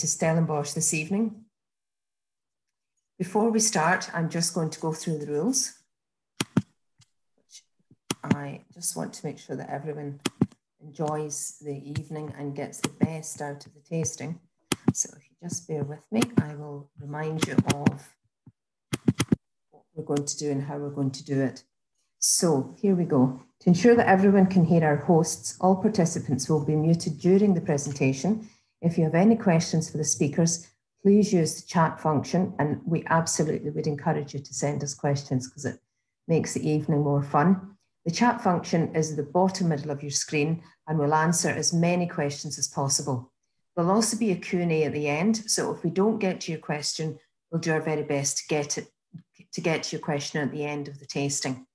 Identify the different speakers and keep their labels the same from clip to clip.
Speaker 1: to Stellenbosch this evening. Before we start, I'm just going to go through the rules. I just want to make sure that everyone enjoys the evening and gets the best out of the tasting. So if you just bear with me, I will remind you of what we're going to do and how we're going to do it. So here we go. To ensure that everyone can hear our hosts, all participants will be muted during the presentation. If you have any questions for the speakers, please use the chat function and we absolutely would encourage you to send us questions because it makes the evening more fun. The chat function is the bottom middle of your screen and we'll answer as many questions as possible. There'll also be a Q&A at the end, so if we don't get to your question, we'll do our very best to get, it, to get to your question at the end of the tasting.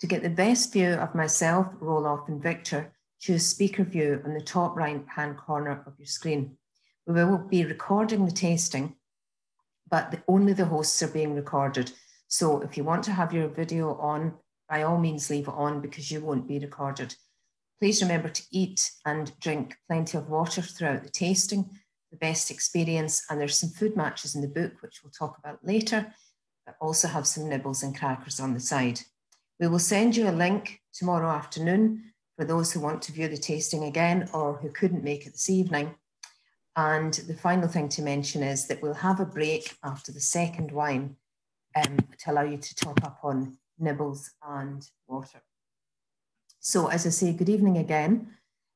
Speaker 1: To get the best view of myself, Roelof and Victor, choose speaker view on the top right hand corner of your screen. We will be recording the tasting, but the, only the hosts are being recorded. So if you want to have your video on, by all means leave it on because you won't be recorded. Please remember to eat and drink plenty of water throughout the tasting, the best experience. And there's some food matches in the book, which we'll talk about later, but also have some nibbles and crackers on the side. We will send you a link tomorrow afternoon for those who want to view the tasting again or who couldn't make it this evening. And the final thing to mention is that we'll have a break after the second wine um, to allow you to top up on nibbles and water. So as I say, good evening again.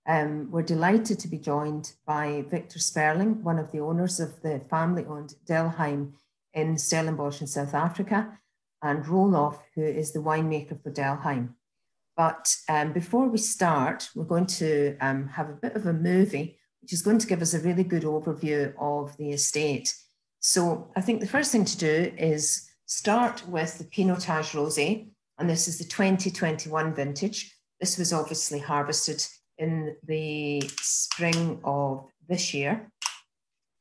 Speaker 1: Um, we're delighted to be joined by Victor Sperling, one of the owners of the family-owned Delheim in Stellenbosch in South Africa, and Roelof, who is the winemaker for Delheim. But um, before we start, we're going to um, have a bit of a movie, which is going to give us a really good overview of the estate. So I think the first thing to do is start with the Pinotage Rosé, and this is the 2021 vintage. This was obviously harvested in the spring of this year,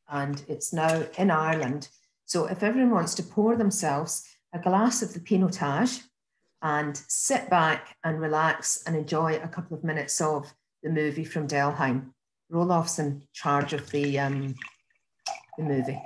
Speaker 1: and it's now in Ireland. So if everyone wants to pour themselves a glass of the Pinotage and sit back and relax and enjoy a couple of minutes of the movie from Delheim. Roelof's in charge of the, um, the movie.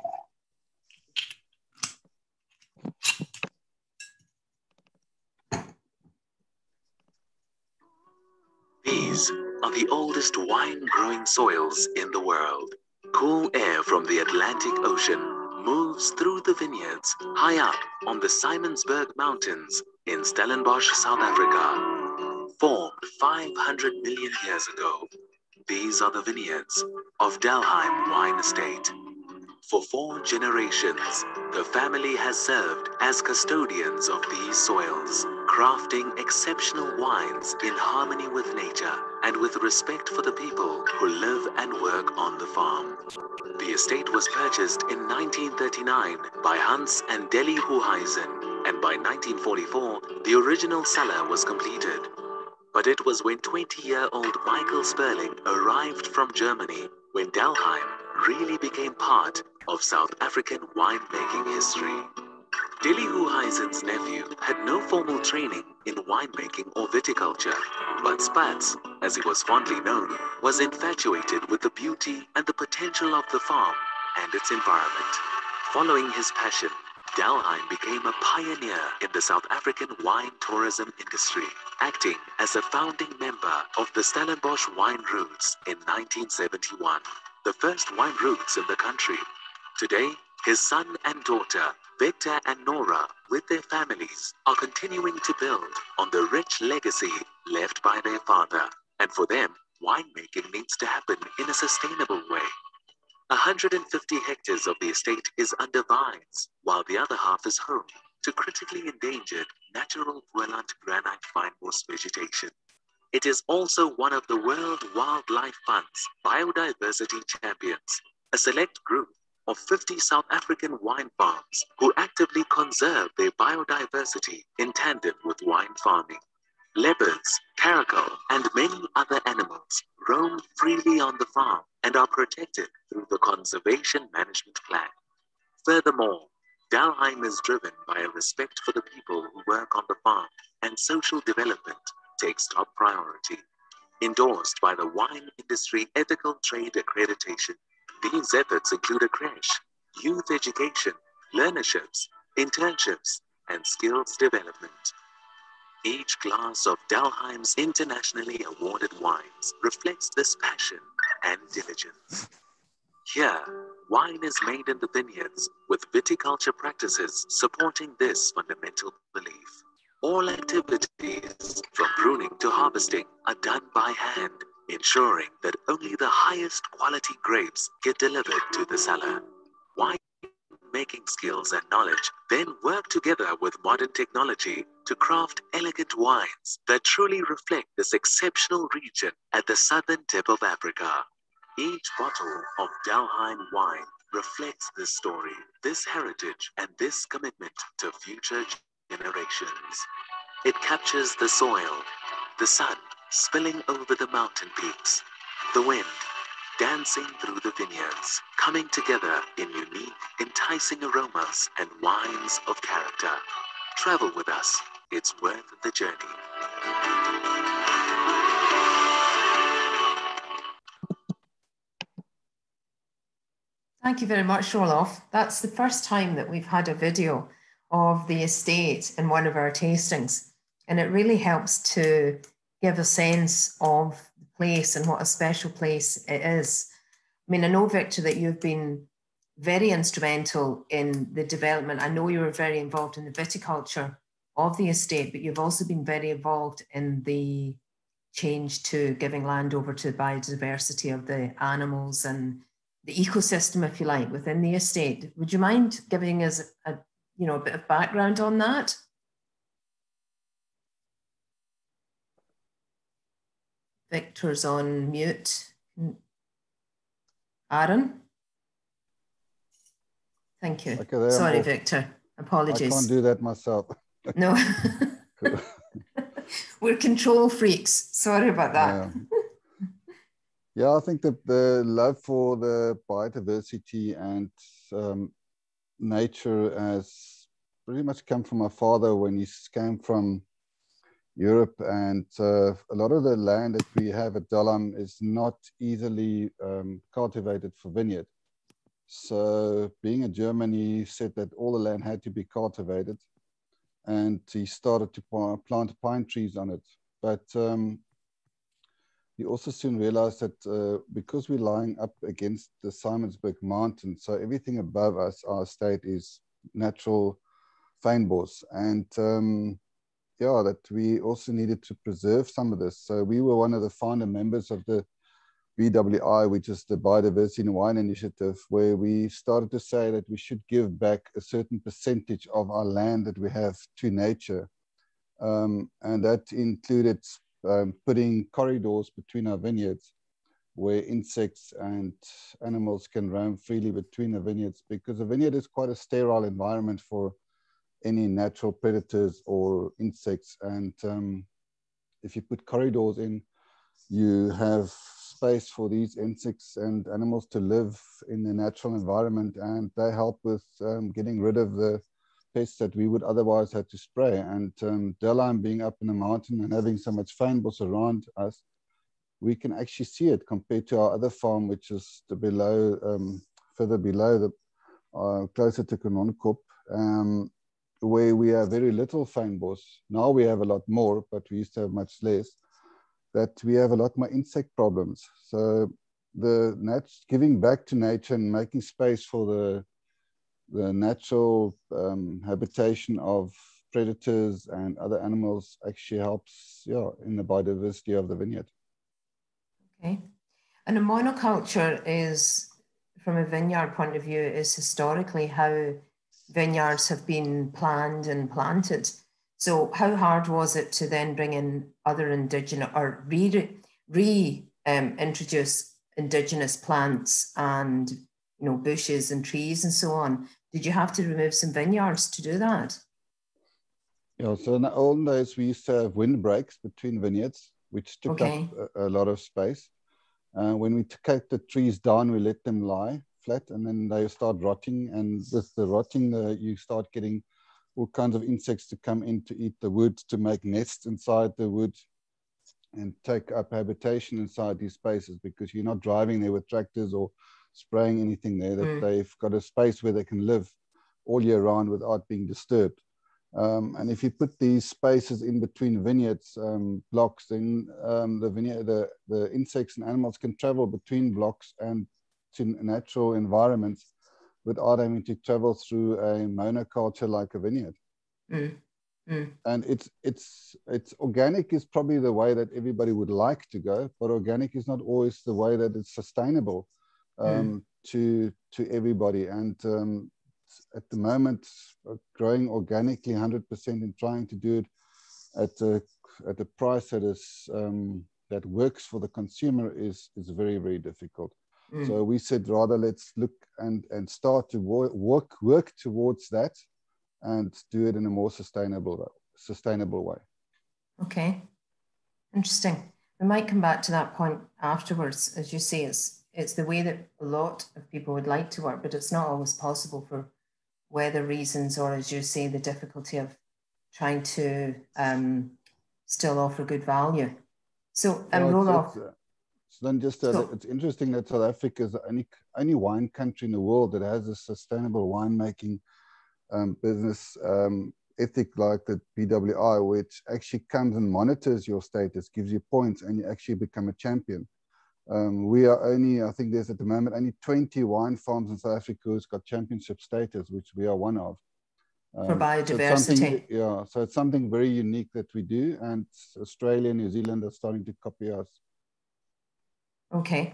Speaker 2: These are the oldest wine growing soils in the world. Cool air from the Atlantic Ocean moves through the vineyards high up on the Simonsberg Mountains in Stellenbosch, South Africa. Formed 500 million years ago, these are the vineyards of Delheim Wine Estate. For four generations, the family has served as custodians of these soils, crafting exceptional wines in harmony with nature and with respect for the people who live and work on the farm. The estate was purchased in 1939 by Hans and Deli Hoheisen, and by 1944, the original cellar was completed. But it was when 20-year-old Michael Sperling arrived from Germany when Delheim really became part of South African winemaking history. Hoheisen's nephew had no formal training in winemaking or viticulture, but Spatz, as he was fondly known, was infatuated with the beauty and the potential of the farm and its environment. Following his passion, Delheim became a pioneer in the South African wine tourism industry, acting as a founding member of the Stellenbosch Wine Routes in 1971, the first wine routes in the country. Today, his son and daughter, Victor and Nora, with their families, are continuing to build on the rich legacy left by their father. And for them, winemaking needs to happen in a sustainable way. 150 hectares of the estate is under vines, while the other half is home to critically endangered natural Boland granite fine moss vegetation. It is also one of the World Wildlife Fund's biodiversity champions, a select group of 50 South African wine farms who actively conserve their biodiversity in tandem with wine farming. Leopards, caracal, and many other animals roam freely on the farm and are protected through the Conservation Management Plan. Furthermore, Delheim is driven by a respect for the people who work on the farm, and social development takes top priority. Endorsed by the Wine Industry Ethical Trade Accreditation These efforts include a creche, youth education, learnerships, internships, and skills development. Each glass of Delheim's internationally awarded wines reflects this passion and diligence. Here, wine is made in the vineyards with viticulture practices supporting this fundamental belief. All activities, from pruning to harvesting, are done by hand, ensuring that only the highest quality grapes get delivered to the cellar. Skills and knowledge then work together with modern technology to craft elegant wines that truly reflect this exceptional region at the southern tip of Africa. Each bottle of Delheim wine reflects this story, this heritage, and this commitment to future generations. It captures the soil, the sun spilling over the mountain peaks, the wind dancing through the vineyards, coming together in unique, enticing aromas and wines of character. Travel with us. It's worth the journey.
Speaker 1: Thank you very much, Roelof. That's the first time that we've had a video of the estate in one of our tastings. And it really helps to give a sense of place and what a special place it is. I mean, I know, Victor, that you've been very instrumental in the development. I know you were very involved in the viticulture of the estate, but you've also been very involved in the change to giving land over to the biodiversity of the animals and the ecosystem, if you like, within the estate. Would you mind giving us a, you know a bit of background on that? Victor's on mute. Aaron? Thank you. Okay, Sorry, Victor. Apologies.
Speaker 3: I can't do that myself.
Speaker 1: no. We're control freaks. Sorry about that.
Speaker 3: Yeah. yeah, I think that the love for the biodiversity and um, nature has pretty much come from my father when he came from Europe, and uh, a lot of the land that we have at Delheim is not easily um, cultivated for vineyard. So, being in Germany, he said that all the land had to be cultivated, and he started to plant pine trees on it. But um, he also soon realized that uh, because we're lying up against the Simonsberg Mountain, so everything above us, our estate is natural fynbos, and um, yeah, that we also needed to preserve some of this. So we were one of the founder members of the BWI, which is the Biodiversity in Wine Initiative, where we started to say that we should give back a certain percentage of our land that we have to nature. Um, and that included um, putting corridors between our vineyards where insects and animals can roam freely between the vineyards because a vineyard is quite a sterile environment for any natural predators or insects. And um, if you put corridors in, you have space for these insects and animals to live in the natural environment, and they help with um, getting rid of the pests that we would otherwise have to spray. And um, being up in the mountain and having so much fynbos around us, we can actually see it compared to our other farm, which is below, um, further below the, uh, closer to Kanonkop. Um, where we have very little fynbos, now we have a lot more, but we used to have much less, that we have a lot more insect problems. So the nat giving back to nature and making space for the, the natural um, habitation of predators and other animals actually helps yeah, in the biodiversity of the vineyard.
Speaker 1: Okay. And a monoculture is, from a vineyard point of view, is historically how vineyards have been planned and planted. So how hard was it to then bring in other indigenous or re, re um, introduce indigenous plants and you know bushes and trees and so on? Did you have to remove some vineyards to do that?
Speaker 3: Yeah, so in the old days we used to have windbreaks between vineyards, which took okay. up a, a, lot of space. Uh, when we cut the trees down, we let them lie flat and then they start rotting. And with the rotting, uh, you start getting all kinds of insects to come in to eat the wood, to make nests inside the wood and take up habitation inside these spaces because you're not driving there with tractors or spraying anything there, that
Speaker 1: Mm.
Speaker 3: they've got a space where they can live all year round without being disturbed. Um, and if you put these spaces in between vineyards um, blocks, then um, the vineyard, the, the insects and animals can travel between blocks and natural environments without having to travel through a monoculture like a vineyard.
Speaker 1: Mm. Mm.
Speaker 3: And it's it's it's organic is probably the way that everybody would like to go, but organic is not always the way that it's sustainable um, to to everybody. And um, at the moment, uh, growing organically 100% and trying to do it at a, at a price that is um, that works for the consumer is is very very difficult.
Speaker 1: Mm.
Speaker 3: So we said rather let's look and and start to wo- work work towards that, and do it in a more sustainable sustainable way.
Speaker 1: Okay, interesting. We might come back to that point afterwards. As you say, it's it's the way that a lot of people would like to work, but it's not always possible for weather reasons, or as you say, the difficulty of trying to um, still offer good value. So, um,
Speaker 3: Well,
Speaker 1: roll
Speaker 3: it's-
Speaker 1: off.
Speaker 3: it's, uh, So then just uh,
Speaker 1: So-
Speaker 3: it's interesting that South Africa is the only, only wine country in the world that has a sustainable winemaking um, business um, ethic like the BWI, which actually comes and monitors your status, gives you points, and you actually become a champion. Um, we are only, I think there's at the moment only 20 wine farms in South Africa who's got championship status, which we are one of.
Speaker 1: For
Speaker 3: Um, so
Speaker 1: biodiversity.
Speaker 3: yeah, so it's something very unique that we do, and Australia and New Zealand are starting to copy us.
Speaker 1: Okay,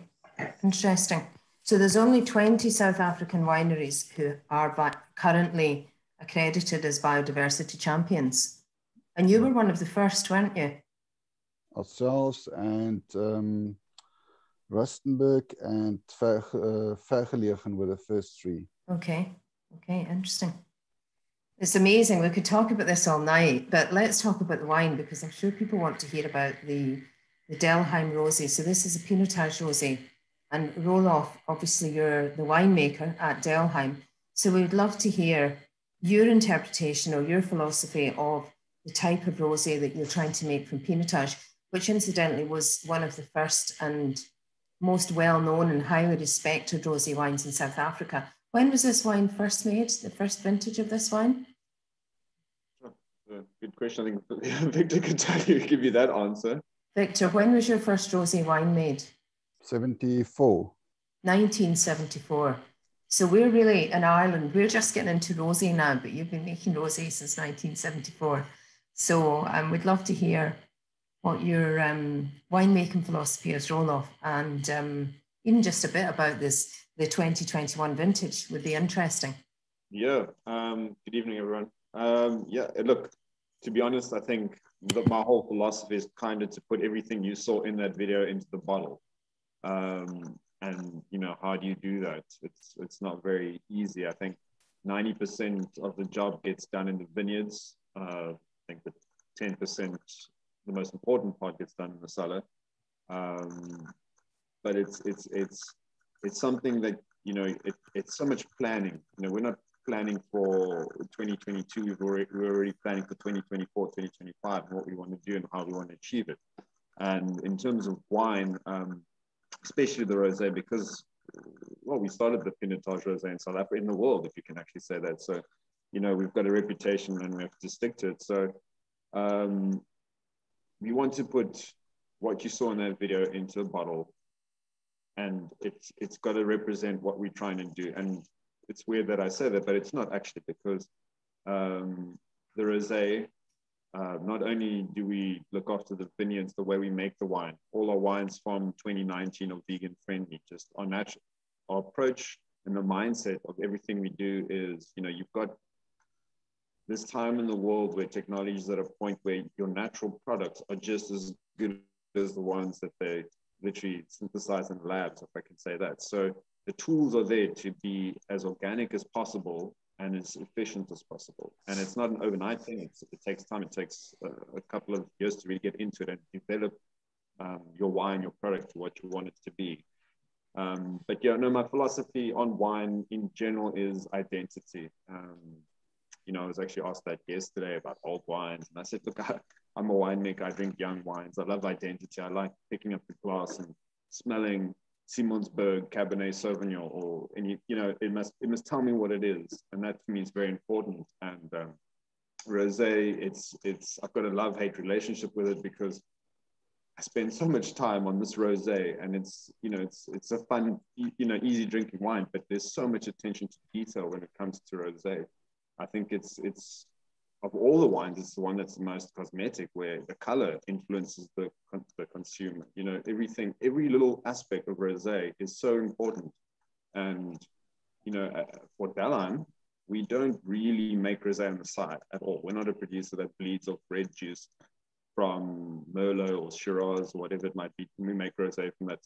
Speaker 1: interesting. So there's only 20 South African wineries who are currently accredited as biodiversity champions. And you were one of the first, weren't you?
Speaker 3: ourselves and um, Rustenburg and Ver, uh, Vergelegen were the first three.
Speaker 1: Okay, okay, interesting. It's amazing. We could talk about this all night, but let's talk about the wine because I'm sure people want to hear about the, the Delheim Rosé. So this is a Pinotage Rosé. And Roelof, obviously you're the winemaker at Delheim. So we'd love to hear your interpretation or your philosophy of the type of rosé that you're trying to make from Pinotage, which incidentally was one of the first and most well-known and highly respected rosé wines in South Africa. When was this wine first made? The first vintage of this wine?
Speaker 4: Uh, Good question. I think Victor could tell you, give you that answer.
Speaker 1: Victor, when was your first rosé wine made?
Speaker 3: 74.
Speaker 1: 1974. So we're really in Ireland, we're just getting into rosé now, but you've been making rosé since 1974. So um, we'd love to hear what your um, winemaking philosophy is, Roelof, and um, even just a bit about this, the 2021 vintage would be interesting.
Speaker 4: Yeah. Um, good evening, everyone. Um, yeah. Look, to be honest, I think that my whole philosophy is kind of to put everything you saw in that video into the bottle. Um, and you know, how do you do that? It's it's not very easy. I think 90% of the job gets done in the vineyards. Uh, I think the 10%, the most important part, gets done in the cellar. Um, but it's it's it's it's something that you know it, it's so much planning. You know, we're not planning for 2022. We've already, we're already planning for 2024, 2025, and what we want to do and how we want to achieve it. And in terms of wine, um, especially the rosé, because well, we started the Pinotage rosé in South Africa, in the world, if you can actually say that. So, you know, we've got a reputation and we have to stick to it. So, um, we want to put what you saw in that video into a bottle, and it's it's got to represent what we're trying to do. And it's weird that I say that, but it's not actually because um, the rosé uh, not only do we look after the vineyards the way we make the wine, all our wines from 2019 are vegan friendly, just our natural. Our approach and the mindset of everything we do is, you know, you've got this time in the world where technology is at a point where your natural products are just as good as the ones that they literally synthesize in labs, if I can say that. So the tools are there to be as organic as possible and as efficient as possible. And it's not an overnight thing. It's, it takes time. It takes a, a, couple of years to really get into it and develop um, your wine, your product to what you want it to be. Um, but yeah, no, my philosophy on wine in general is identity. Um, you know, I was actually asked that yesterday about old wines, and I said, look, I, I'm a winemaker. I drink young wines. I love identity. I like picking up the glass and smelling Simonsberg Cabernet Sauvignon or any, you know, it must it must tell me what it is, and that for me is very important. And um, rosé, it's it's I've got a love hate relationship with it because I spend so much time on this rosé, and it's you know it's it's a fun you know easy drinking wine, but there's so much attention to detail when it comes to rosé. I think it's it's of all the wines, it's the one that's the most cosmetic, where the color influences the, the consumer. You know, everything, every little aspect of rosé is so important. And, you know, uh, for Delheim, we don't really make rosé on the side at all. We're not a producer that bleeds off red juice from Merlot or Shiraz or whatever it might be. We make rosé from that.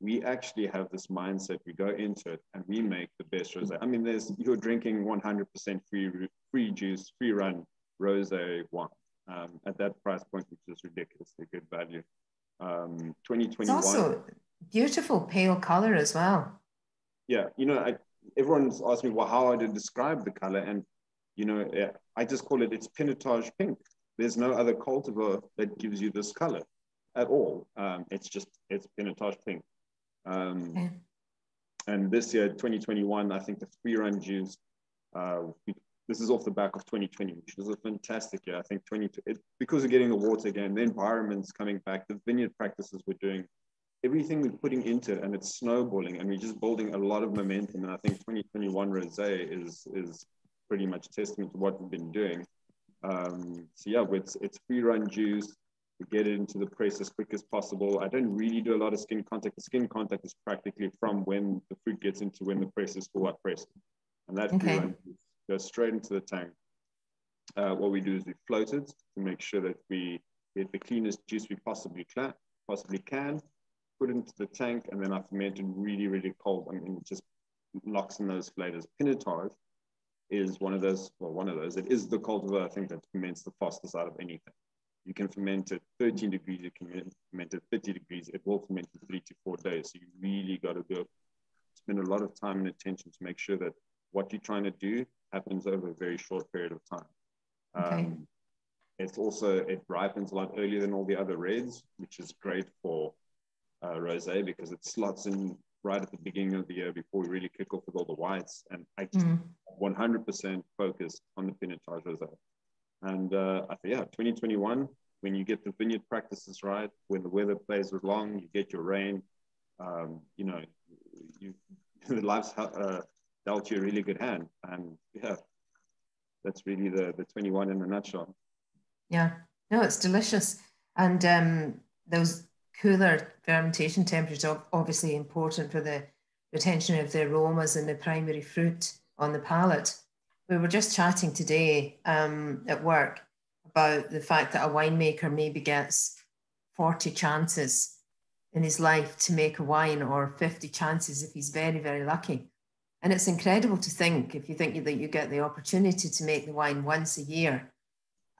Speaker 4: We actually have this mindset. We go into it and we make the best rosé. I mean, there's you're drinking 100% free free juice, free run rosé wine um, at that price point, which is ridiculously good value. Um, 2021. It's
Speaker 1: also beautiful pale color as well.
Speaker 4: Yeah, you know, I, everyone's asked me well, how I to describe the color, and you know, I just call it it's pinotage pink. There's no other cultivar that gives you this color at all. Um, it's just it's pinotage pink. Um, okay. And this year, 2021, I think the free run juice, uh, this is off the back of 2020, which was a fantastic year. I think 20 it, because we're getting the water again, the environment's coming back, the vineyard practices we're doing, everything we're putting into it, and it's snowballing, and we're just building a lot of momentum. And I think 2021 rosé is is pretty much testament to what we've been doing. Um, so yeah, it's it's free run juice. Get it into the press as quick as possible. I don't really do a lot of skin contact. The skin contact is practically from when the fruit gets into when the press is full up press. And that okay. free run juice goes straight into the tank. Uh, what we do is we float it to make sure that we get the cleanest juice we possibly can, possibly can, put it into the tank, and then I ferment it really, really cold. I mean, it just locks in those flavors. Pinotage is one of those, well, one of those. It is the cultivar I think that ferments the fastest out of anything. You can ferment at 13 degrees, you can ferment at 30 degrees. It will ferment in three to four days. So you really got to go spend a lot of time and attention to make sure that what you're trying to do happens over a very short period of time. Okay. Um, it's also, it ripens a lot earlier than all the other reds, which is great for uh, rosé because it slots in right at the beginning of the year before we really kick off with all the whites. And I just mm-hmm. 100% focused on the Pinotage rosé. And uh, I think, yeah, 2021, when you get the vineyard practices right, when the weather plays along, you get your rain, um, you know, you, the life's uh, dealt you a really good hand. And yeah, that's really the, the 21 in a nutshell.
Speaker 1: Yeah, no, it's delicious. And um, those cooler fermentation temperatures are obviously important for the retention of the aromas and the primary fruit on the palate. We were just chatting today um, at work about the fact that a winemaker maybe gets 40 chances in his life to make a wine or 50 chances if he's very, very lucky. And it's incredible to think if you think that you get the opportunity to make the wine once a year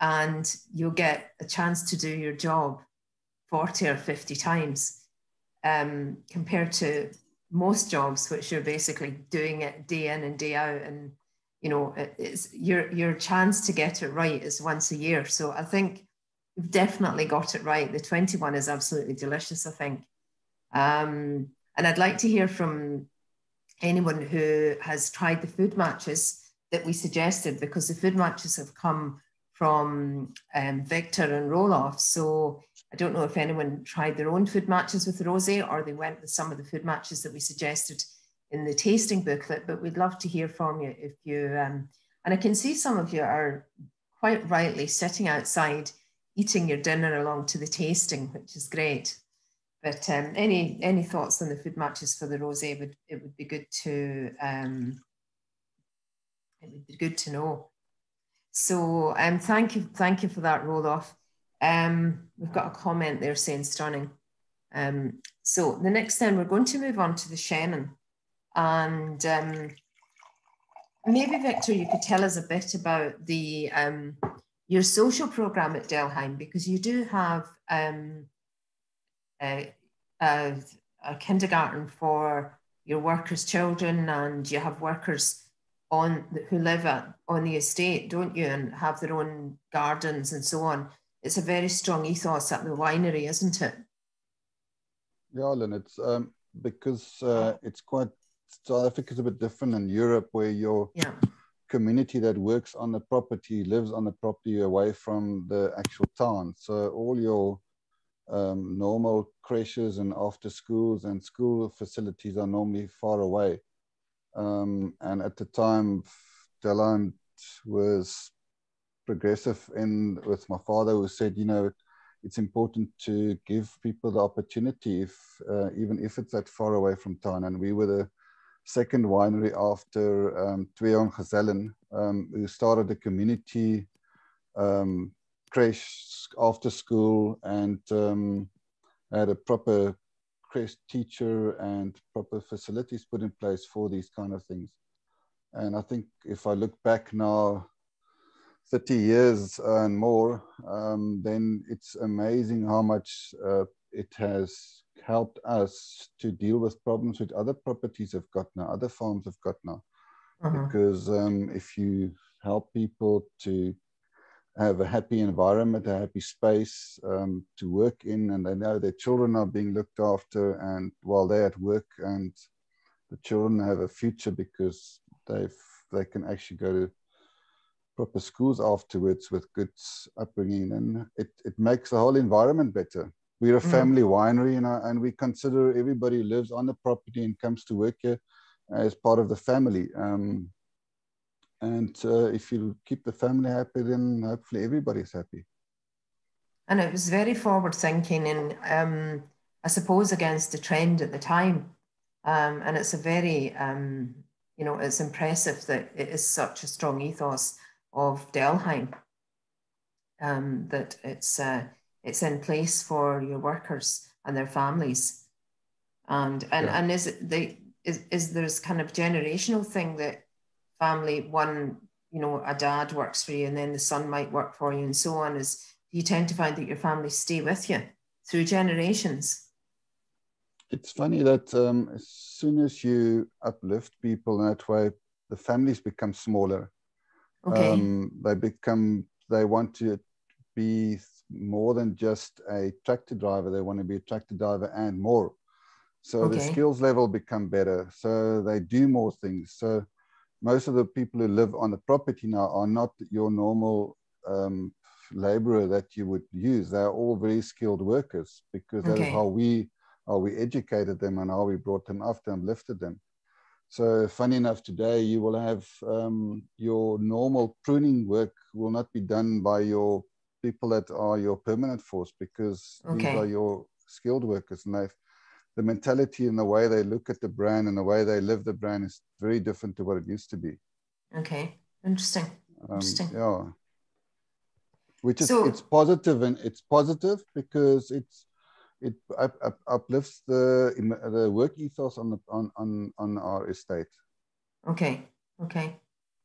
Speaker 1: and you'll get a chance to do your job 40 or 50 times um, compared to most jobs, which you're basically doing it day in and day out. And, you know, it's your, your chance to get it right is once a year. So I think you've definitely got it right. The 21 is absolutely delicious, I think. Um, and I'd like to hear from anyone who has tried the food matches that we suggested because the food matches have come from um, Victor and Roelof. So I don't know if anyone tried their own food matches with rosé or they went with some of the food matches that we suggested in the tasting booklet, but we'd love to hear from you if you, um, and I can see some of you are quite rightly sitting outside eating your dinner along to the tasting, which is great. But um, any any thoughts on the food matches for the rosé would it would be good to um, it would be good to know. So um, thank you thank you for that Roelof. Um, we've got a comment there saying stunning. Um, so the next then we're going to move on to the Chenin, and um, maybe Victor, you could tell us a bit about the um, your social program at Delheim because you do have um, a, a, a kindergarten for your workers' children, and you have workers on who live at, on the estate, don't you, and have their own gardens and so on. It's a very strong ethos at the winery, isn't it?
Speaker 3: Yeah, Lynne, it's um, because uh, it's quite South Africa is a bit different than Europe, where your
Speaker 1: Yeah.
Speaker 3: community that works on the property lives on the property away from the actual town. So all your um, normal creches and after schools and school facilities are normally far away. Um, and at the time, Delheim was progressive in with my father who said, you know, it's important to give people the opportunity, if uh, even if it's that far away from town. And we were the second winery after um, Twee Jonge Gezellen, um, who started a community um, creche after school and um, had a proper creche teacher and proper facilities put in place for these kind of things. And I think if I look back now, 30 years and more, um, then it's amazing how much uh, it has helped us to deal with problems which other properties have got now, other farms have got now.
Speaker 1: Uh-huh.
Speaker 3: Because um, if you help people to have a happy environment, a happy space um, to work in, and they know their children are being looked after, and while they're at work, and the children have a future because they've they can actually go to proper schools afterwards with good upbringing, and it, it makes the whole environment better. We're a
Speaker 1: Mm.
Speaker 3: family winery, and, uh, and we consider everybody who lives on the property and comes to work here as part of the family. Um, and uh, if you keep the family happy, then hopefully everybody's happy.
Speaker 1: And it was very forward thinking and um, I suppose against the trend at the time. Um, and it's a very, um, you know, it's impressive that it is such a strong ethos of Delheim um, that it's, uh, it's in place for your workers and their families. And, and,
Speaker 3: Yeah.
Speaker 1: and is it the, is, is there's kind of generational thing that family one, you know, a dad works for you and then the son might work for you and so on is you tend to find that your family stay with you through generations.
Speaker 3: It's funny that um, as soon as you uplift people that way, the families become smaller.
Speaker 1: Okay.
Speaker 3: Um, they become, they want to be more than just a tractor driver. They want to be a tractor driver and more. So the skills level become better. So they do more things. So most of the people who live on the property now are not your normal um, laborer that you would use. They're all very skilled workers because that is
Speaker 1: Okay.
Speaker 3: how we how we educated them and how we brought them after and lifted them. So funny enough, today you will have um, your normal pruning work will not be done by your people that are your permanent force because these are your skilled workers and they've the mentality and the way they look at the brand and the way they live the brand is very different to what it used to be.
Speaker 1: Okay. Interesting.
Speaker 3: Um,
Speaker 1: Interesting.
Speaker 3: yeah. Which is
Speaker 1: So-
Speaker 3: it's positive and it's positive because it's it up, up, uplifts the the work ethos on the on on, on our estate.
Speaker 1: Okay. Okay.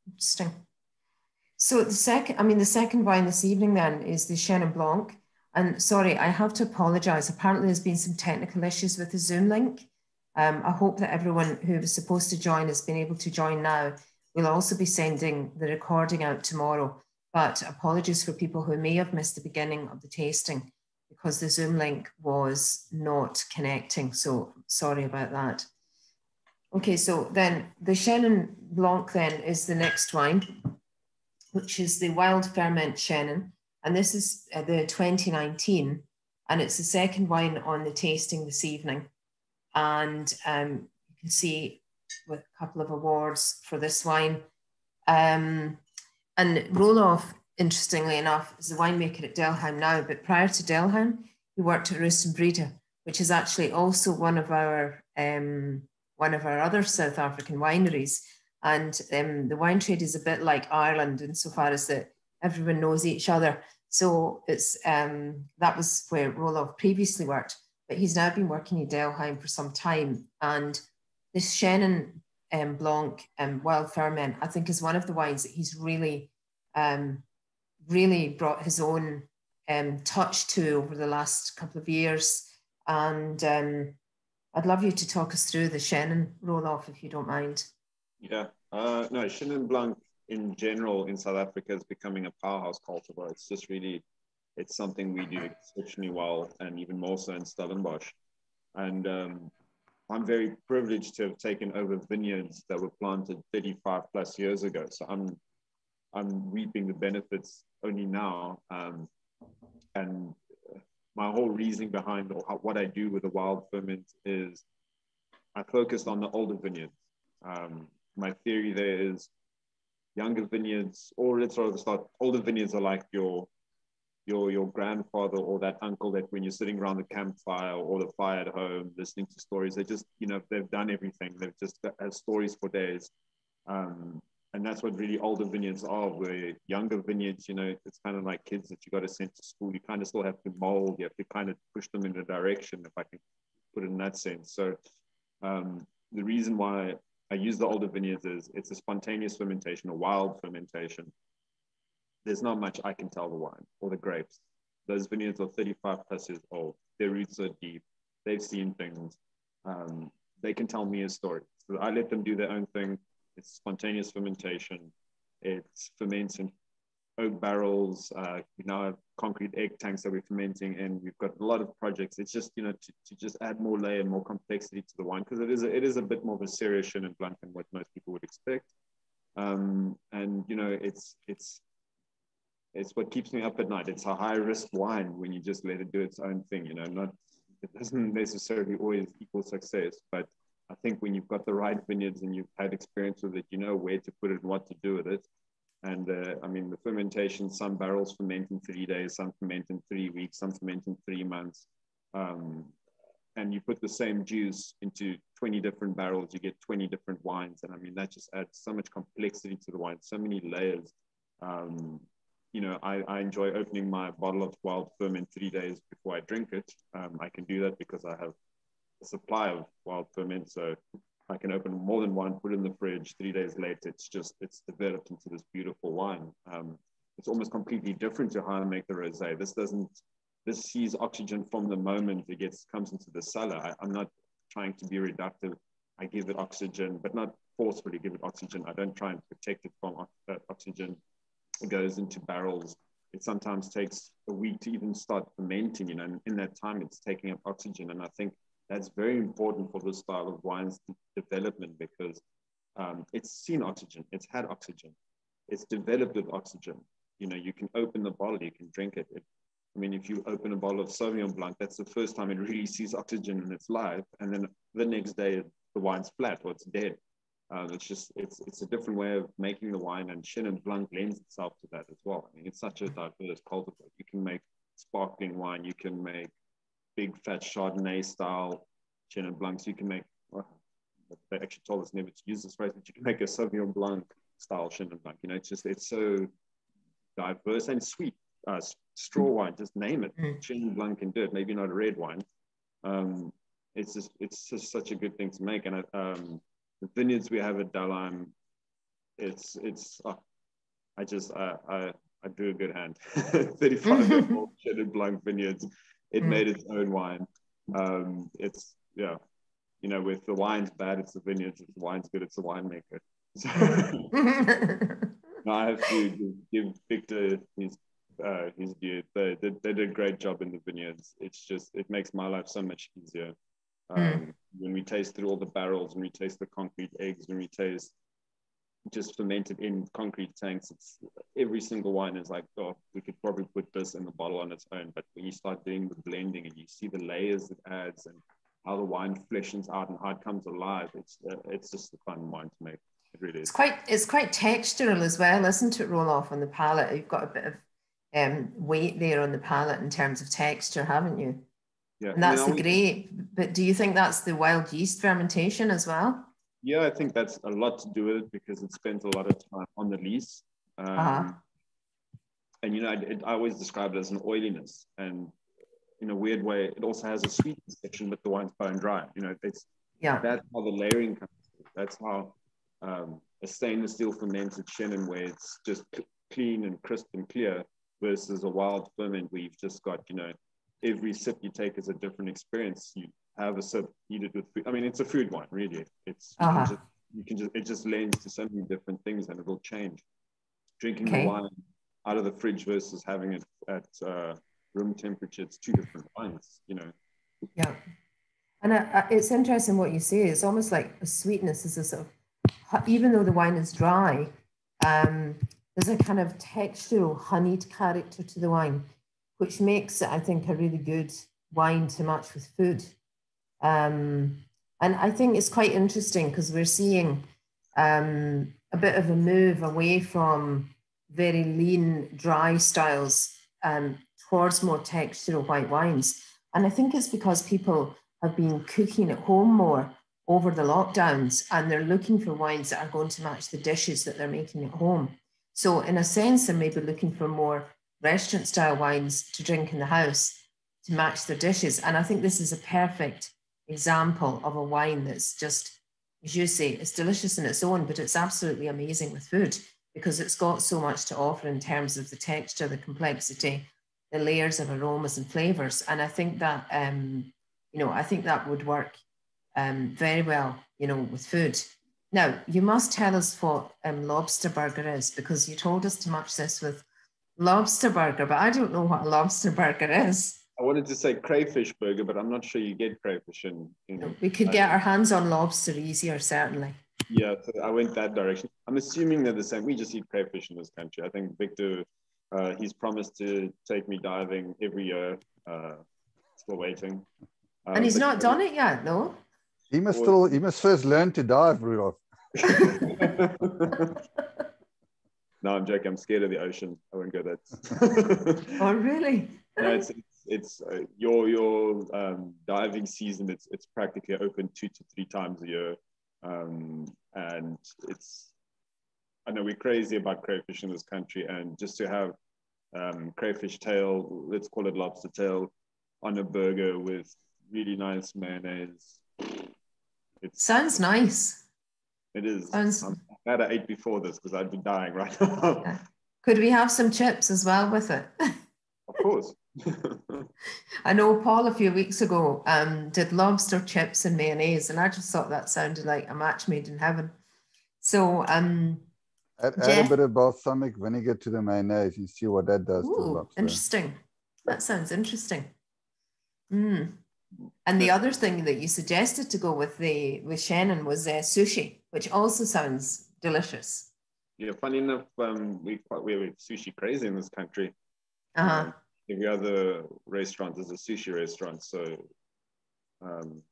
Speaker 1: Interesting. So the second, I mean, the second wine this evening then is the Chenin Blanc. And sorry, I have to apologize. Apparently, there's been some technical issues with the Zoom link. Um, I hope that everyone who was supposed to join has been able to join now. We'll also be sending the recording out tomorrow. But apologies for people who may have missed the beginning of the tasting because the Zoom link was not connecting. So sorry about that. Okay, so then the Chenin Blanc then is the next wine, which is the Wild Ferment Chenin. And this is uh, the 2019, and it's the second wine on the tasting this evening. And um, you can see with a couple of awards for this wine. Um, and Roelof, interestingly enough, is the winemaker at Delheim now, but prior to Delheim, he worked at Breeder, which is actually also one of our um, one of our other South African wineries. And um, the wine trade is a bit like Ireland insofar as that everyone knows each other. So it's um, that was where Roelof previously worked, but he's now been working in Delheim for some time. And this Chenin um, Blanc um, Wild Ferment, I think, is one of the wines that he's really, um, really brought his own um, touch to over the last couple of years. And um, I'd love you to talk us through the Chenin roll off if you don't mind.
Speaker 4: Yeah. Uh, no, Chenin Blanc in general in South Africa is becoming a powerhouse cultivar. It's just really, it's something we do exceptionally well, and even more so in Stellenbosch. And um, I'm very privileged to have taken over vineyards that were planted 35 plus years ago. So I'm I'm reaping the benefits only now. Um, and my whole reasoning behind what I do with the wild ferment is I focused on the older vineyards. Um, my theory there is younger vineyards, or let's start, older vineyards are like your your your grandfather or that uncle that when you're sitting around the campfire or the fire at home listening to stories, they just you know they've done everything. They've just had stories for days, um, and that's what really older vineyards are. Where younger vineyards, you know, it's kind of like kids that you got to send to school. You kind of still have to mold. You have to kind of push them in a direction, if I can put it in that sense. So um, the reason why I use the older vineyards is it's a spontaneous fermentation, a wild fermentation there's not much I can tell the wine or the grapes. Those vineyards are 35 plus years old. Their roots are deep. They've seen things. Um, they can tell me a story. So I let them do their own thing. It's spontaneous fermentation. It's fermenting oak barrels. Uh, we concrete egg tanks that we're fermenting, and we've got a lot of projects. It's just you know to, to just add more layer, more complexity to the wine because it is a, it is a bit more of a serious Chenin Blanc than what most people would expect. Um, and you know it's it's it's what keeps me up at night. It's a high risk wine when you just let it do its own thing. You know, not it doesn't necessarily always equal success, but I think when you've got the right vineyards and you've had experience with it, you know where to put it and what to do with it. And uh, I mean, the fermentation, some barrels ferment in three days, some ferment in three weeks, some ferment in three months. Um, and you put the same juice into 20 different barrels, you get 20 different wines. And I mean, that just adds so much complexity to the wine, so many layers. Um, you know, I, I enjoy opening my bottle of wild ferment three days before I drink it. Um, I can do that because I have a supply of wild ferment. So I can open more than one, put in the fridge. Three days later, it's just, it's developed into this beautiful wine. Um, it's almost completely different to how I make the rosé. This doesn't, this sees oxygen from the moment it gets, comes into the cellar. I, I'm not trying to be reductive. I give it oxygen, but not forcefully give it oxygen. I don't try and protect it from oxygen it goes into barrels. It sometimes takes a week to even start fermenting, you know, and in that time it's taking up oxygen. And I think that's very important for this style of wines development because um, it's seen oxygen, it's had oxygen, it's developed with oxygen. You know, you can open the bottle, you can drink it. it I mean, if you open a bottle of Sauvignon Blanc, that's the first time it really sees oxygen in its life. And then the next day, the wine's flat or it's dead. Um, it's just it's it's a different way of making the wine, and Chenin Blanc lends itself to that as well. I mean, it's such a diverse cultivar. You can make sparkling wine, you can make big fat Chardonnay style Chenin Blancs. You can make. Well, they actually told us never to use this phrase, but you can make a Sauvignon Blanc style Chenin Blanc. You know, it's just it's so diverse and sweet. Uh, straw wine, just name it. Mm. Chenin Blanc can do it. Maybe not a red wine. Um, it's just it's just such a good thing to make, and um, the vineyards we have at Delheim, it's it's oh, I just I, I I do a good hand. 35 year old Chenin Blanc vineyards. It mm. made its own wine. Um, it's yeah, you know, with the wine's bad, it's the vineyards. If the wine's good, it's the winemaker. So I have to give Victor his uh, his due. They, they, they did a great job in the vineyards. It's just it makes my life so much easier. Hmm. Um, mm. When we taste through all the barrels, when we taste the concrete eggs, when we taste just fermented in concrete tanks, it's every single wine is like, oh, we could probably put this in the bottle on its own. But when you start doing the blending and you see the layers it adds and how the wine fleshens out and how it comes alive, it's uh, it's just a fun wine to make. It really is.
Speaker 1: It's quite it's quite textural as well, isn't it? Roelof on the palate. You've got a bit of um, weight there on the palate in terms of texture, haven't you? Yeah, and that's I mean, the grape. But do you think that's the wild yeast fermentation as well?
Speaker 4: Yeah, I think that's a lot to do with it because it spends a lot of time on the lees. Um, uh-huh. And you know, it, I always describe it as an oiliness, and in a weird way, it also has a sweetness section, but the wine's bone dry. You know, it's yeah. That's how the layering comes. That's how um, a stainless steel fermented Chenin, where it's just clean and crisp and clear, versus a wild ferment where you've just got you know every sip you take is a different experience. You have a sip, eat it with food. I mean, it's a food wine, really. It's you, uh-huh. can just, you can just it just lends to so many different things, and it'll change. Drinking okay. the wine out of the fridge versus having it at uh, room temperature, it's two different wines. You know.
Speaker 1: Yeah. And I, I, it's interesting what you say. It's almost like a sweetness is a sort of, even though the wine is dry, um, there's a kind of textural honeyed character to the wine, which makes it, I think, a really good wine to match with food. Um, and I think it's quite interesting because we're seeing um, a bit of a move away from very lean, dry styles um, towards more textural white wines. And I think it's because people have been cooking at home more over the lockdowns and they're looking for wines that are going to match the dishes that they're making at home. So, in a sense, they're maybe looking for more restaurant style wines to drink in the house to match their dishes. And I think this is a perfect example of a wine that's just, as you say, it's delicious in its own, but it's absolutely amazing with food because it's got so much to offer in terms of the texture, the complexity, the layers of aromas and flavors. And I think that, um, you know, I think that would work um, very well, you know, with food. Now, you must tell us what um, lobster burger is because you told us to match this with lobster burger, but I don't know what a lobster burger is.
Speaker 4: I wanted to say crayfish burger, but I'm not sure you get crayfish in. in
Speaker 1: we could get our hands on lobster easier, certainly.
Speaker 4: Yeah, so I went that direction. I'm assuming they're the same. We just eat crayfish in this country. I think Victor, uh, he's promised to take me diving every year. Uh, still waiting.
Speaker 1: Uh, and he's not done it yet, no?
Speaker 3: He must still, he must first learn to dive, Roelof.
Speaker 4: no, I'm joking. I'm scared of the ocean. I won't go that.
Speaker 1: oh, really?
Speaker 4: no, it's, it's uh, your your um, diving season. It's it's practically open two to three times a year, um, and it's. I know we're crazy about crayfish in this country, and just to have um, crayfish tail, let's call it lobster tail, on a burger with really nice mayonnaise.
Speaker 1: It sounds nice.
Speaker 4: It is. Sounds... I'm glad I ate before this because I'd be dying right now.
Speaker 1: Could we have some chips as well with it?
Speaker 4: Of course.
Speaker 1: I know Paul a few weeks ago um, did lobster chips and mayonnaise, and I just thought that sounded like a match made in heaven. So, um,
Speaker 3: add, add a bit of balsamic vinegar to the mayonnaise. You see what that does ooh, to the lobster.
Speaker 1: Interesting. That sounds interesting. Mm. And the other thing that you suggested to go with the with Chenin was uh, sushi, which also sounds delicious.
Speaker 4: Yeah, funny enough, um, we we're sushi crazy in this country.
Speaker 1: Uh-huh. Um,
Speaker 4: every other restaurant is a sushi restaurant. So, um,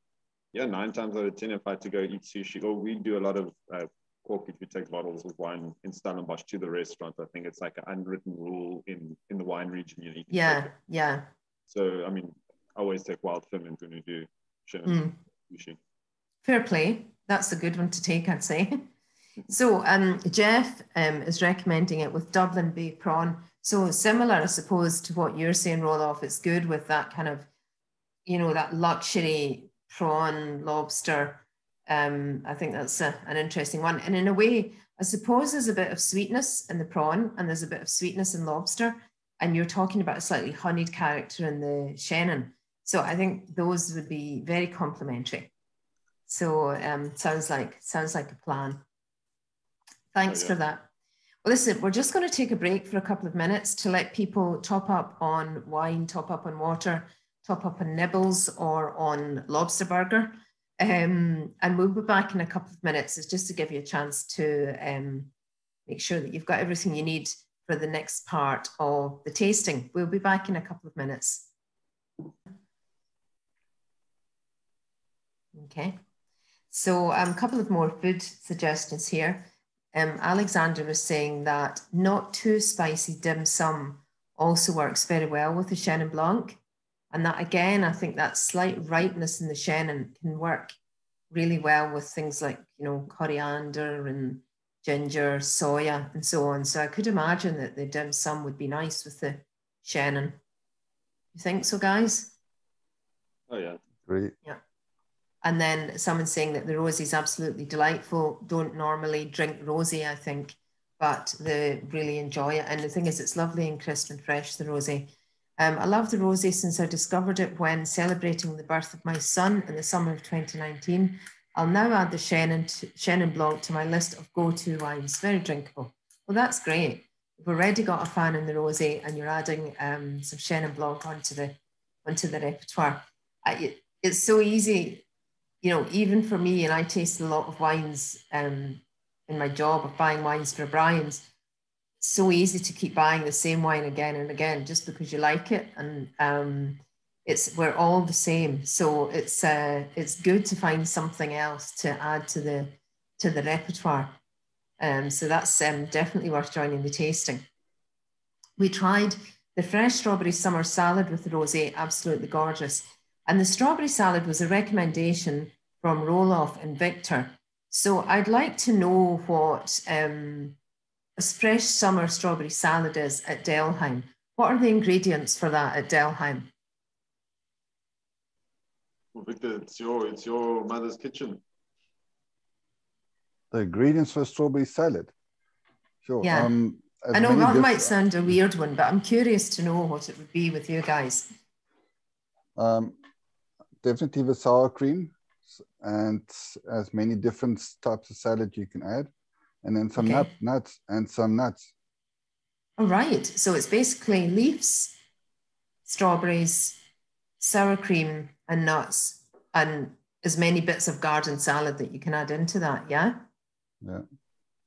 Speaker 4: yeah, nine times out of ten, if I had to go eat sushi, or we do a lot of uh, cork if you take bottles of wine in Stellenbosch to the restaurant. I think it's like an unwritten rule in in the wine region. You need
Speaker 1: yeah, yeah.
Speaker 4: So, I mean, I always take Wild Ferment when you do mm. sushi.
Speaker 1: Fair play. That's a good one to take, I'd say. so, um, Jeff um, is recommending it with Dublin Bay prawn. So similar, I suppose, to what you're saying, Roelof. It's good with that kind of, you know, that luxury prawn, lobster. Um, I think that's a, an interesting one. And in a way, I suppose there's a bit of sweetness in the prawn and there's a bit of sweetness in lobster. And you're talking about a slightly honeyed character in the Chenin. So I think those would be very complementary. So um, sounds like sounds like a plan. Thanks oh, yeah. for that. Listen, we're just going to take a break for a couple of minutes to let people top up on wine, top up on water, top up on nibbles or on lobster burger. Um, and we'll be back in a couple of minutes. It's just to give you a chance to um, make sure that you've got everything you need for the next part of the tasting. We'll be back in a couple of minutes. Okay, so um, a couple of more food suggestions here. Um, Alexander was saying that not too spicy dim sum also works very well with the Chenin Blanc. And that again, I think that slight ripeness in the Chenin can work really well with things like, you know, coriander and ginger, soya, and so on. So I could imagine that the dim sum would be nice with the Chenin. You think so, guys?
Speaker 4: Oh, yeah.
Speaker 3: Great.
Speaker 1: Yeah. And then someone saying that the rosé is absolutely delightful. Don't normally drink rosé, I think, but they really enjoy it. And the thing is, it's lovely and crisp and fresh, the rosé. Um, I love the rosé since I discovered it when celebrating the birth of my son in the summer of 2019. I'll now add the Chenin, to, Chenin Blanc to my list of go-to wines. Very drinkable. Well, that's great. We've already got a fan in the rosé, and you're adding um, some Chenin Blanc onto the onto the repertoire. I, it's so easy you know, even for me, and I taste a lot of wines um, in my job of buying wines for Brian's, so easy to keep buying the same wine again and again just because you like it. And um, it's we're all the same. So it's uh, it's good to find something else to add to the to the repertoire. Um, so that's um, definitely worth joining the tasting. We tried the fresh strawberry summer salad with the rosé, absolutely gorgeous. And the strawberry salad was a recommendation from Roelof and Victor. So I'd like to know what um, a fresh summer strawberry salad is at Delheim. What are the ingredients for that at Delheim?
Speaker 4: Well, Victor, it's your it's your mother's kitchen.
Speaker 3: The ingredients for strawberry salad. Sure.
Speaker 1: Yeah. Um, I know that might sound a weird one, but I'm curious to know what it would be with you guys.
Speaker 3: Um, definitely the sour cream and as many different types of salad you can add and then some okay. nut, nuts and some nuts.
Speaker 1: All right. So it's basically leaves, strawberries, sour cream, and nuts, and as many bits of garden salad that you can add into that. Yeah.
Speaker 3: Yeah.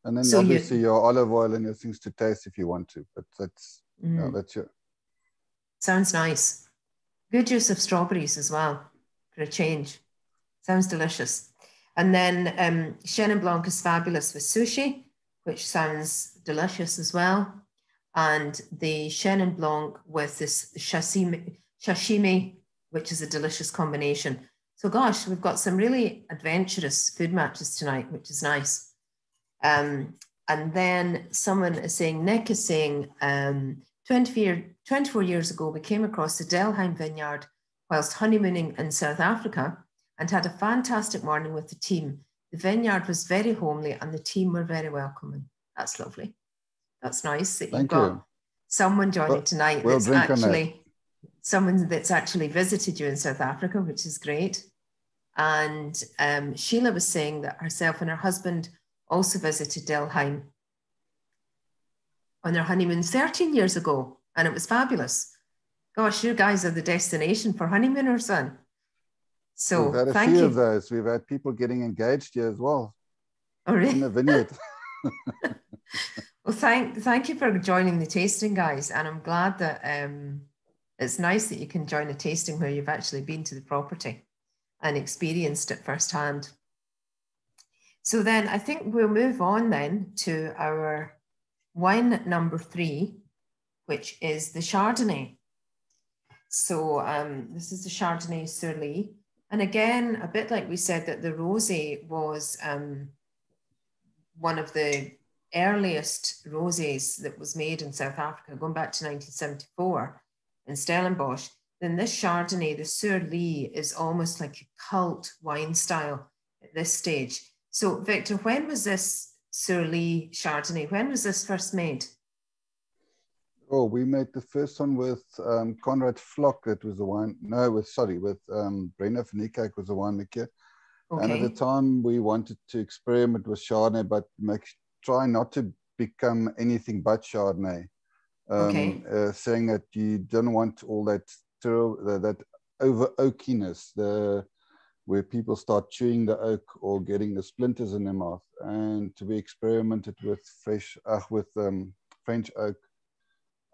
Speaker 3: And then so obviously you, your olive oil and your things to taste if you want to, but that's mm. yeah, that's your.
Speaker 1: Sounds nice. Good use of strawberries as well for a change. Sounds delicious. And then um, Chenin Blanc is fabulous with sushi, which sounds delicious as well. And the Chenin Blanc with this sashimi, sashimi, which is a delicious combination. So, gosh, we've got some really adventurous food matches tonight, which is nice. Um, and then someone is saying, Nick is saying, um, 24, 24 years ago, we came across the Delheim vineyard whilst honeymooning in South Africa and had a fantastic morning with the team. The vineyard was very homely and the team were very welcoming. That's lovely. That's nice that you've got you. someone joining well, tonight we'll that's actually someone that's actually visited you in South Africa, which is great. And um, Sheila was saying that herself and her husband also visited Delheim on their honeymoon 13 years ago, and it was fabulous. Gosh, you guys are the destination for honeymooners then. So
Speaker 3: we've had a
Speaker 1: thank
Speaker 3: few
Speaker 1: you.
Speaker 3: of those. We've had people getting engaged here as well.
Speaker 1: Oh, really?
Speaker 3: In the vineyard.
Speaker 1: well, thank thank you for joining the tasting, guys. And I'm glad that um, it's nice that you can join a tasting where you've actually been to the property and experienced it firsthand. So then I think we'll move on then to our wine number three, which is the Chardonnay. So um, this is the Chardonnay Sur Lie. And again, a bit like we said that the rosé was um, one of the earliest rosés that was made in South Africa, going back to 1974 in Stellenbosch. Then this Chardonnay, the Sur Lie, is almost like a cult wine style at this stage. So, Victor, when was this Sur Lie Chardonnay? When was this first made?
Speaker 3: Oh, we made the first one with um, Conrad Vlok. That was the wine. No, with sorry, with um, Brenna Van was the winemaker. Okay. And at the time, we wanted to experiment with Chardonnay, but make try not to become anything but Chardonnay. Um, okay. Uh, saying that you don't want all that that, that over oakiness, the where people start chewing the oak or getting the splinters in their mouth, and to be experimented with fresh, uh, with um, French oak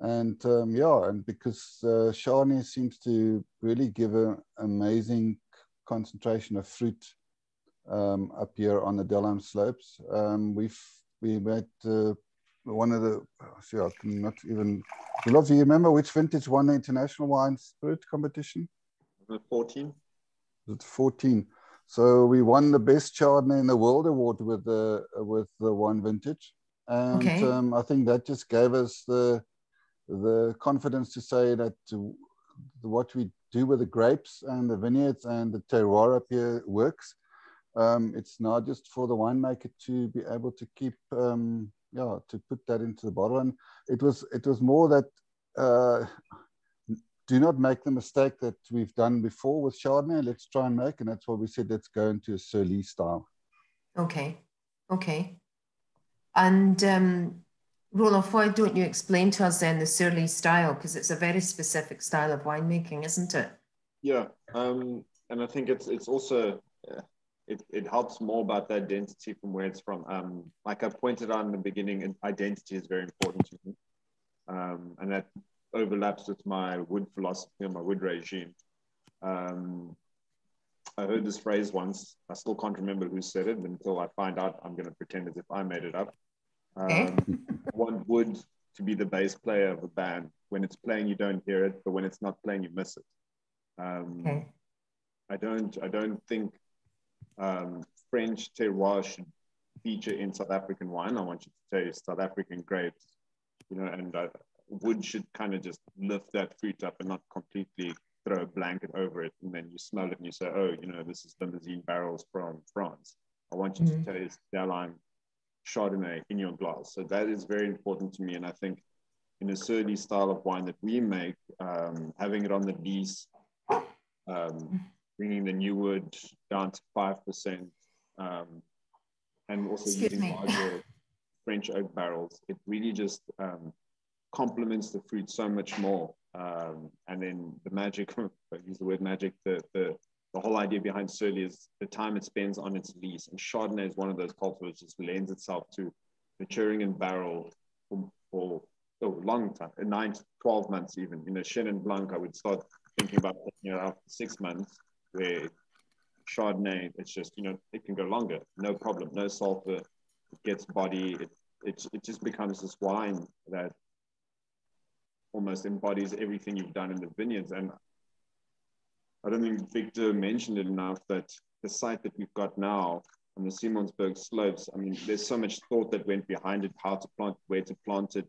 Speaker 3: and um, yeah, and because uh, Chardonnay seems to really give an amazing concentration of fruit um, up here on the Delheim slopes. Um, we've we made uh, one of the see I can not even. Love, do you remember which vintage won the international wine spirit competition?
Speaker 4: Fourteen.
Speaker 3: Was it fourteen? So we won the best Chardonnay in the world award with the with the one vintage, and okay. um, I think that just gave us the the confidence to say that what we do with the grapes and the vineyards and the terroir up here works. Um, it's not just for the winemaker to be able to keep, um, yeah, to put that into the bottle. And it was, it was more that uh, do not make the mistake that we've done before with Chardonnay. Let's try and make, and that's why we said let's go into a Sur Lie style.
Speaker 1: Okay, okay. And um, Roelof, why don't you explain to us then the Sur Lie style? Because it's a very specific style of winemaking, isn't it?
Speaker 4: Yeah, um, and I think it's it's also it, it helps more about the identity from where it's from. Um, like I pointed out in the beginning, identity is very important to me. Um, and that overlaps with my wood philosophy and my wood regime. Um, I heard this phrase once. I still can't remember who said it until I find out. I'm going to pretend as if I made it up. Um, want wood to be the bass player of a band. When it's playing, you don't hear it, but when it's not playing, you miss it. Um, okay. I don't. I don't think um, French terroir should feature in South African wine. I want you to taste South African grapes, you know, and uh, wood should kind of just lift that fruit up and not completely throw a blanket over it. And then you smell it and you say, oh, you know, this is Limousin barrels from France. I want you mm-hmm. to taste Delheim Chardonnay in your glass. So that is very important to me. And I think in a Sur Lie style of wine that we make, um, having it on the lees, um, bringing the new wood down to 5%, um, and also Excuse using larger French oak barrels, it really just um, complements the fruit so much more. Um, and then the magic, I use the word magic, the, the, the whole idea behind Sur Lie is the time it spends on its lees. And Chardonnay is one of those cultivars just lends itself to maturing in barrel for, for a long time, nine to 12 months even. You know, Chenin Blanc, I would start thinking about you know after six months, where Chardonnay, it's just, you know, it can go longer, no problem, no sulfur, it gets body, it, it, it just becomes this wine that almost embodies everything you've done in the vineyards. And I don't think Victor mentioned it enough that the site that we've got now on the Simonsberg slopes, I mean, there's so much thought that went behind it, how to plant, where to plant it.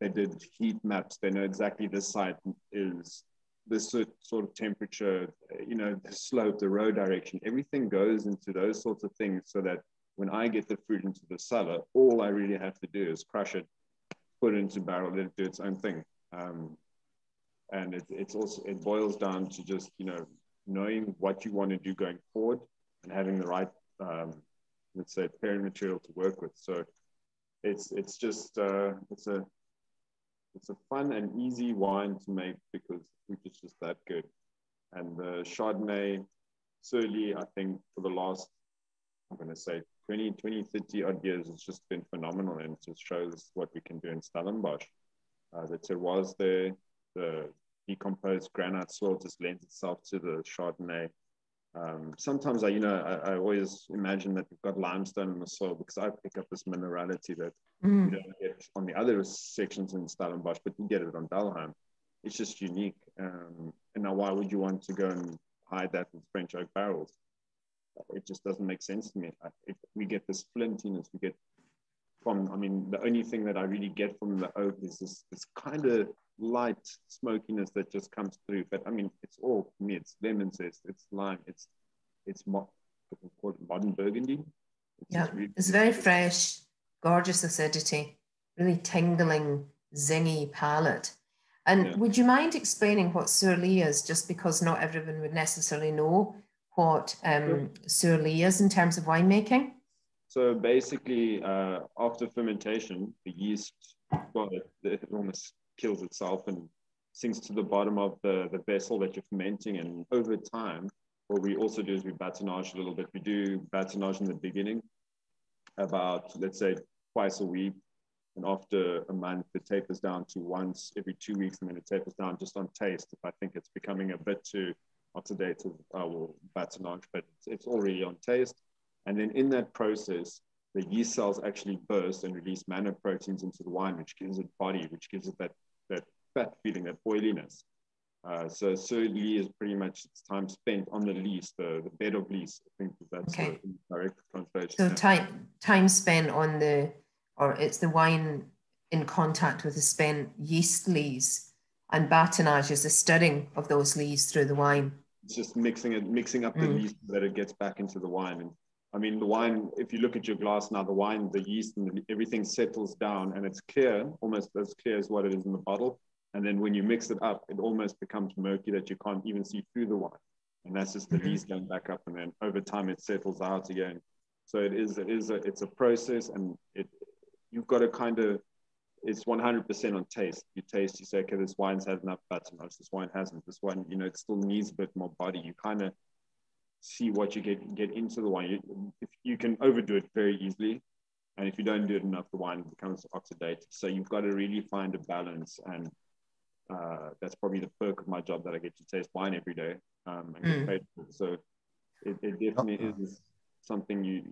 Speaker 4: They did heat maps. They know exactly this site is this sort of temperature, you know, the slope, the road direction, everything goes into those sorts of things so that when I get the fruit into the cellar, all I really have to do is crush it, put it into a barrel, let it do its own thing. Um, and it, it's also, it boils down to just, you know, knowing what you want to do going forward and having the right, um, let's say, parent material to work with. So it's, it's just, uh, it's a, it's a fun and easy wine to make because is just that good. And the Chardonnay, Sur Lie, I think for the last, I'm going to say 20, 20, 30 odd years, it's just been phenomenal and it just shows what we can do in Stellenbosch. Uh, the terroirs there, the decomposed granite soil just lends itself to the Chardonnay. Um, sometimes I, you know, I, I, always imagine that we've got limestone in the soil because I pick up this minerality that mm. you don't get on the other sections in Stellenbosch, but you get it on Delheim. It's just unique. Um, and now, why would you want to go and hide that with French oak barrels? It just doesn't make sense to me. If we get this flintiness, we get from, I mean, the only thing that I really get from the oak is this, this kind of light smokiness that just comes through. But I mean, it's all for me. It's lemon zest, it's lime, it's it's mo- modern Burgundy.
Speaker 1: It's yeah, really it's very fresh, gorgeous acidity, really tingling, zingy palate. And yeah. would you mind explaining what Sur Lie is, just because not everyone would necessarily know what um, Sur Lie is in terms of winemaking?
Speaker 4: So basically, uh, after fermentation, the yeast, well, it, it almost kills itself and sinks to the bottom of the, the vessel that you're fermenting. And over time, what we also do is we batonnage a little bit. We do batonnage in the beginning, about let's say twice a week. And after a month, it tapers down to once every two weeks, and then it tapers down just on taste. If I think it's becoming a bit too oxidative, I will batonnage, but it's, it's already on taste. And then in that process, the yeast cells actually burst and release mannoproteins into the wine, which gives it body, which gives it that fat feeling, that oiliness. Uh, so Sur Lie is pretty much its time spent on the lees, the, the bed of lees. I think that's okay. the direct translation.
Speaker 1: So time time spent on the, or it's the wine in contact with the spent yeast lees, and batonnage is the stirring of those lees through the wine.
Speaker 4: It's just mixing it, mixing up the mm. lees so that it gets back into the wine. And I mean, the wine, if you look at your glass now, the wine, the yeast and everything settles down and it's clear, almost as clear as what it is in the bottle. And then when you mix it up, it almost becomes murky that you can't even see through the wine. And that's just the mm-hmm. yeast going back up. And then over time, it settles out again. So it is, it is a, it's a process and it, you've got to kind of, it's 100% on taste. You taste, you say, okay, this wine's had enough butter, this wine hasn't. This wine, you know, it still needs a bit more body. You kind of see what you get get into the wine. You, if you can overdo it very easily, and if you don't do it enough, the wine becomes oxidated. So you've got to really find a balance, and uh, that's probably the perk of my job that I get to taste wine every day um, and get mm. paid for. So it, it definitely is something you,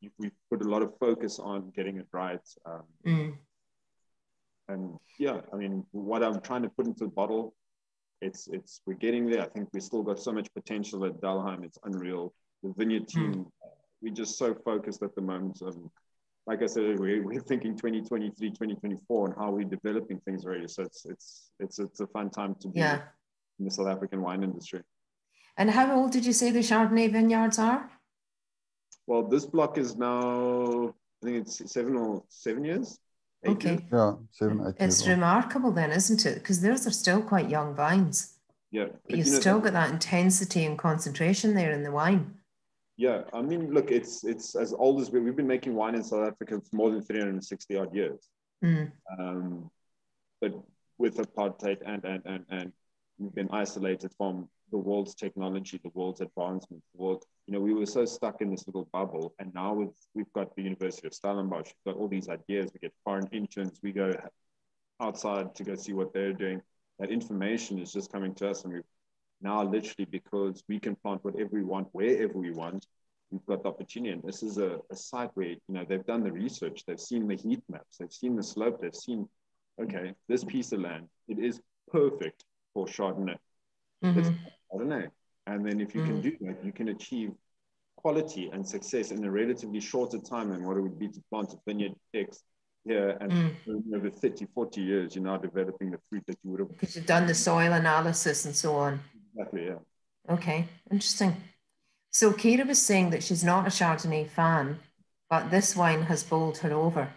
Speaker 4: you, we put a lot of focus on getting it right. Um, mm. And yeah, I mean, what I'm trying to put into the bottle, it's it's we're getting there. I think we still got so much potential at Delheim. It's unreal. The vineyard team, mm. we're just so focused at the moment. Um, like I said, we're, we're thinking 2023, 2024, and how we're developing things already. So it's it's it's it's a fun time to be yeah. in the South African wine industry.
Speaker 1: And how old did you say the Chardonnay vineyards are?
Speaker 4: Well, this block is now, I think it's seven or seven years.
Speaker 1: Okay.
Speaker 3: Years. Yeah, seven, eight
Speaker 1: It's years remarkable then, isn't it? Because those are still quite young vines.
Speaker 4: Yeah.
Speaker 1: But you've you know, still got that intensity and concentration there in the wine.
Speaker 4: Yeah, I mean, look, it's it's as old as we, we've been making wine in South Africa for more than 360 odd years. Mm. Um, but with apartheid and, and, and, and we've been isolated from the world's technology, the world's advancement, the world, you know, we were so stuck in this little bubble. And now with, we've got the University of Stellenbosch, we've got all these ideas, we get foreign interns, we go outside to go see what they're doing. That information is just coming to us. And we've now literally because we can plant whatever we want, wherever we want, we've got the opportunity. And this is a, a site where, you know, they've done the research, they've seen the heat maps, they've seen the slope, they've seen, okay, this piece of land, it is perfect for Chardonnay. Mm-hmm. I don't know. And then if you mm-hmm. can do that, you can achieve quality and success in a relatively shorter time than what it would be to plant a vineyard X here and mm. over 30, 40 years, you're now developing the fruit that you would have.
Speaker 1: Because you've done the soil analysis and so on.
Speaker 4: Exactly, yeah.
Speaker 1: Okay, interesting. So Kira was saying that she's not a Chardonnay fan, but this wine has bowled her over.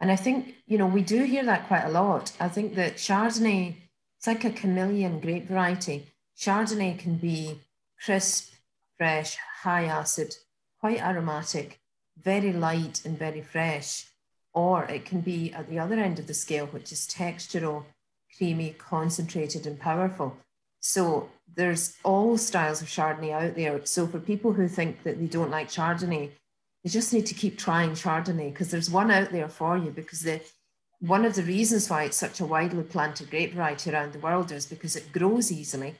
Speaker 1: And I think, you know, we do hear that quite a lot. I think that Chardonnay, it's like a chameleon grape variety. Chardonnay can be crisp, fresh, high acid, quite aromatic, very light and very fresh. Or it can be at the other end of the scale, which is textural, creamy, concentrated, and powerful. So there's all styles of Chardonnay out there. So for people who think that they don't like Chardonnay, you just need to keep trying Chardonnay because there's one out there for you. Because the one of the reasons why it's such a widely planted grape variety around the world is because it grows easily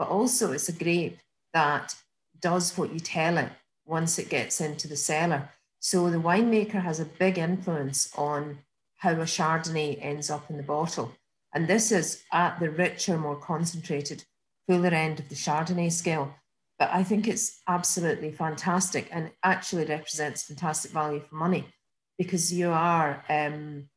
Speaker 1: but also it's a grape that does what you tell it once it gets into the cellar. So the winemaker has a big influence on how a Chardonnay ends up in the bottle. And this is at the richer, more concentrated, fuller end of the Chardonnay scale. But I think it's absolutely fantastic and actually represents fantastic value for money because you are, um,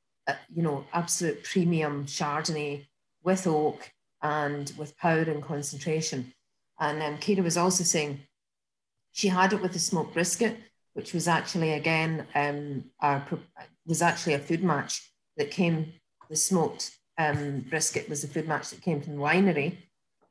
Speaker 1: you know, absolute premium Chardonnay with oak and with power and concentration. And um, Kira was also saying she had it with the smoked brisket, which was actually again um, our, was actually a food match that came. The smoked um, brisket was a food match that came from the winery,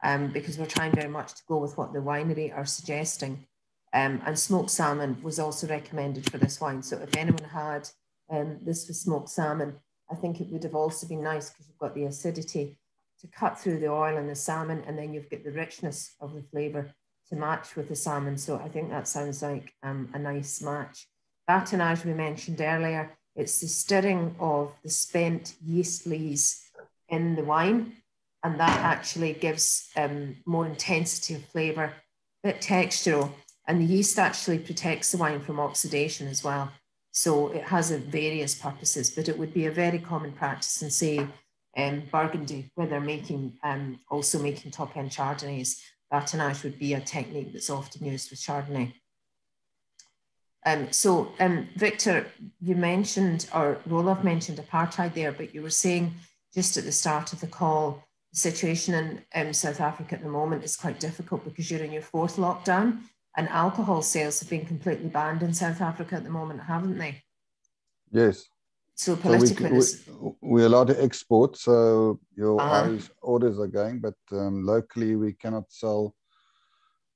Speaker 1: um, because we're trying very much to go with what the winery are suggesting. Um, and smoked salmon was also recommended for this wine. So if anyone had um, this was smoked salmon, I think it would have also been nice because you've got the acidity to cut through the oil and the salmon, and then you've got the richness of the flavor to match with the salmon. So I think that sounds like um, a nice match. Batonnage we mentioned earlier, it's the stirring of the spent yeast lees in the wine, and that actually gives um, more intensity of flavor, bit textural, and the yeast actually protects the wine from oxidation as well. So it has various purposes, but it would be a very common practice in say um, Burgundy, where they're making um, also making top end Chardonnays. Batonnage would be a technique that's often used with Chardonnay. Um, so, um, Victor, you mentioned, or Roelof mentioned apartheid there, but you were saying just at the start of the call, situation in um, South Africa at the moment is quite difficult because you're in your fourth lockdown and alcohol sales have been completely banned in South Africa at the moment, haven't they?
Speaker 3: Yes.
Speaker 1: So politically,
Speaker 3: so we, we, are allowed to export, so your uh-huh. orders are going, but um, locally we cannot sell